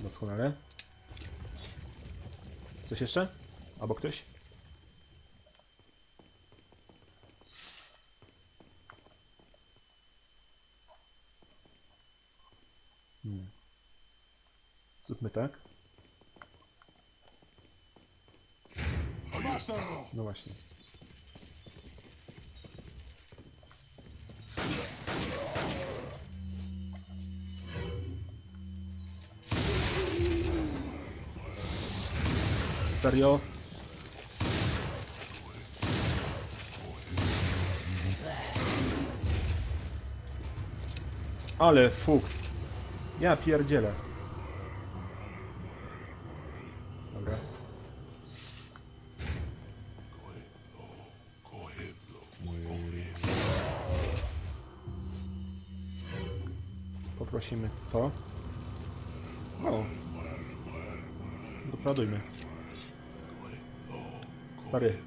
Doskonale. Coś jeszcze? Albo ktoś? Hmm. Zróbmy tak. No właśnie. Serio? Ale fuks. Ja pierdzielę. To. O. Dopradujmy. Stary.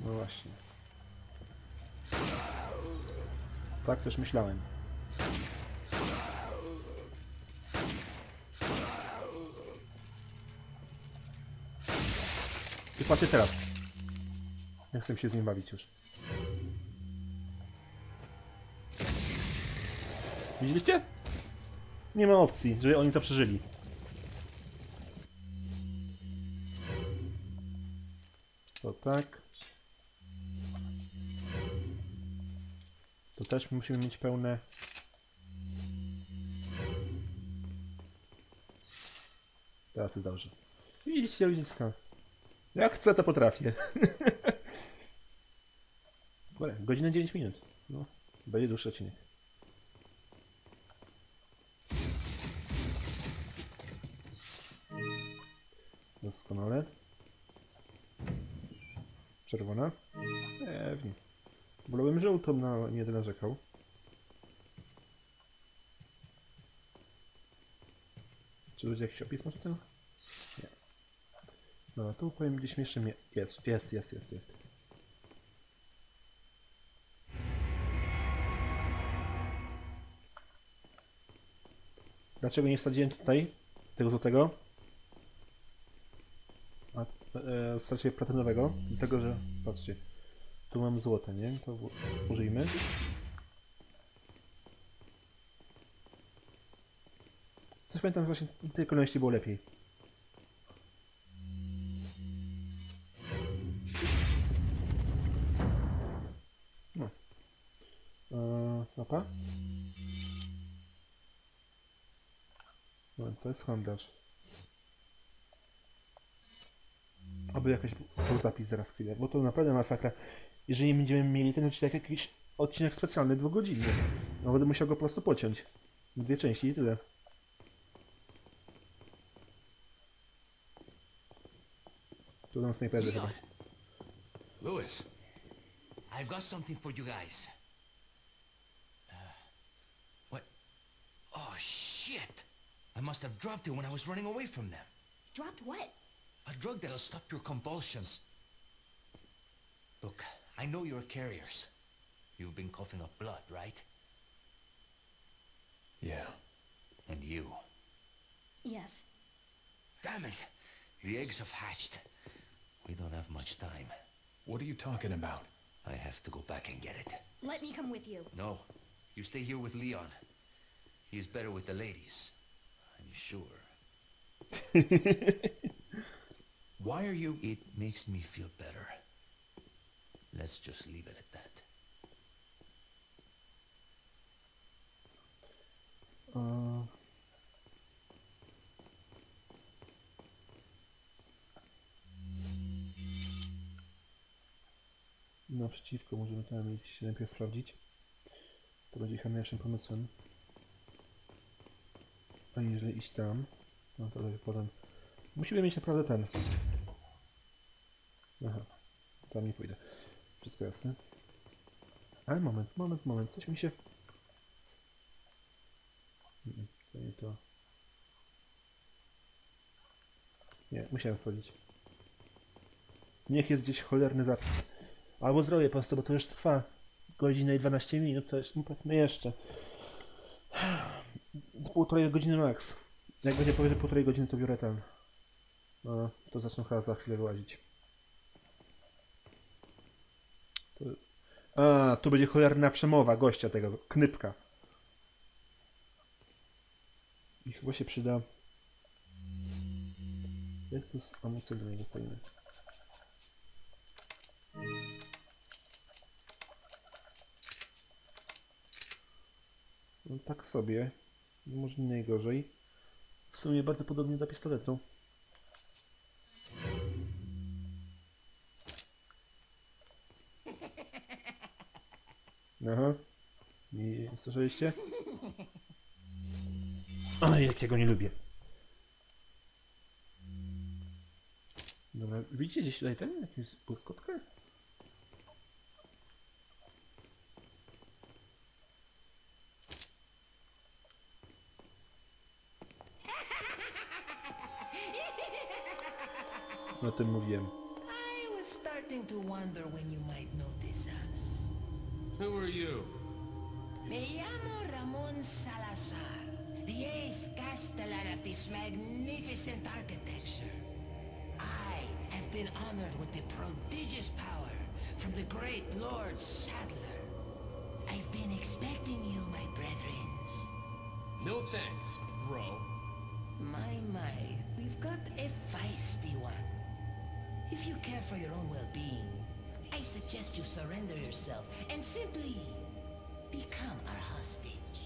No właśnie. Tak też myślałem. Patrzcie teraz. Nie chcę się z nim bawić już. Widzieliście? Nie ma opcji, żeby oni to przeżyli. To tak. To też musimy mieć pełne. Teraz jest dobrze. Widzicie ludziska. Jak chcę, to potrafię. Godzina 9 minut. No, będzie dłuższy odcinek. Doskonale. Czerwona? Pewnie. Wolałbym żółtą, no nie narzekał. Czy ludzie jakiś opis masz ten? No, tu powiem gdzieś jeszcze mnie. Jest, jest, jest, jest, jest. Dlaczego nie wsadziłem tutaj tego złotego? A e, wsadziłem platynowego? Dlatego, że patrzcie, tu mam złote, nie? To użyjmy. coś pamiętam, właśnie w tej kolejności było lepiej. Handlarz. Aby jakaś był zapis zaraz chwilę, bo to naprawdę masakra. Jeżeli będziemy mieli ten odcinek jakiś odcinek specjalny dwugodzinny, no będę musiał go po prostu pociąć. Dwie części i tyle. Tu dam snajpery chyba. Lewis, I've got something for you guys. Uh, what? Oh, shit! I must have dropped it when I was running away from them. Dropped what? A drug that'll stop your convulsions. Look, I know you're carriers. You've been coughing up blood, right? yeah. And you. Yes. Damn it! The eggs have hatched. We don't have much time. What are you talking about? I have to go back and get it. Let me come with you. No, you stay here with Leon. He's better with the ladies. I'm sure. Why are you... It makes me feel better. Let's just leave it at that. Eee. Naprzeciwko możemy tam iść najpierw sprawdzić. To będzie chyba najlepszym pomysłem. A jeżeli iść tam, no to lepiej potem. Musimy mieć naprawdę ten. Aha, tam nie pójdę. Wszystko jasne. Ale moment, moment, moment, coś mi się... Mm, To nie to. Nie, musiałem wchodzić. Niech jest gdzieś cholerny zapis. Albo zrobię po prostu, bo to już trwa godzinę i 12 minut, to jest, no powiedzmy jeszcze. Półtorej godziny max. Jak będzie powyżej półtorej godziny, to biorę ten. No, to zacznę chyba za chwilę wyłazić. To... A, tu będzie cholerna przemowa gościa tego, knypka. I chyba się przyda... Jak to z amunicją do niego stoimy? No, tak sobie. Może nie najgorzej. W sumie bardzo podobnie do pistoletu. Aha. I słyszeliście? Oj, jak ja go nie lubię. Dobra, widzicie gdzieś tutaj ten? Jakąś błyskotkę? Tym mówiłem. I was starting to wonder when you might notice us. Who are you? Me llamo Ramon Salazar, the eighth castellan of this magnificent architecture. I have been honored with the prodigious power from the great Lord Sadler. I've been expecting you, my brethren. No thanks, bro. My, my, we've got a feisty one. If you care for your own well-being, I suggest you surrender yourself and simply become our hostage.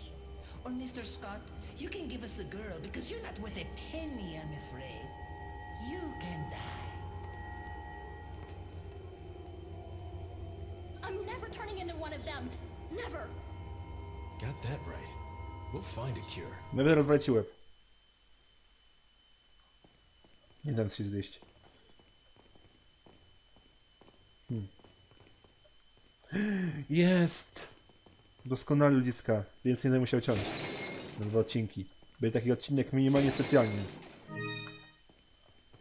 Or Mr. Scott, you can give us the girl because you're not worth a penny, I'm afraid. You can die. I'm never turning into one of them. Never. Got that right. We'll find a cure. Nawet rozwalić łeb. Nie dam się zjeść. Jest! Doskonale ludzicka, więc nie będę musiał ciąć. Na dwa odcinki. Będzie taki odcinek minimalnie specjalny.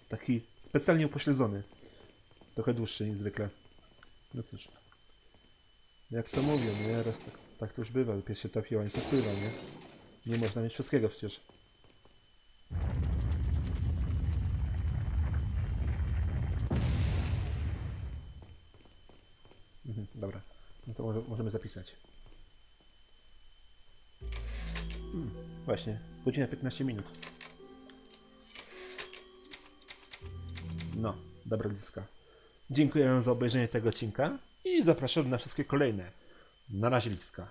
Taki specjalnie upośledzony. Trochę dłuższy niż zwykle. No cóż. Jak to mówią, nie? Raz tak, tak to już bywa. Pies się trafił, a pływa, nie? Nie można mieć wszystkiego przecież. Mhm, dobra, no to może, możemy zapisać. Hmm. Właśnie, godzina 15 minut. No, dobra bliska. Dziękuję za obejrzenie tego odcinka i zapraszam na wszystkie kolejne. Na razie bliska.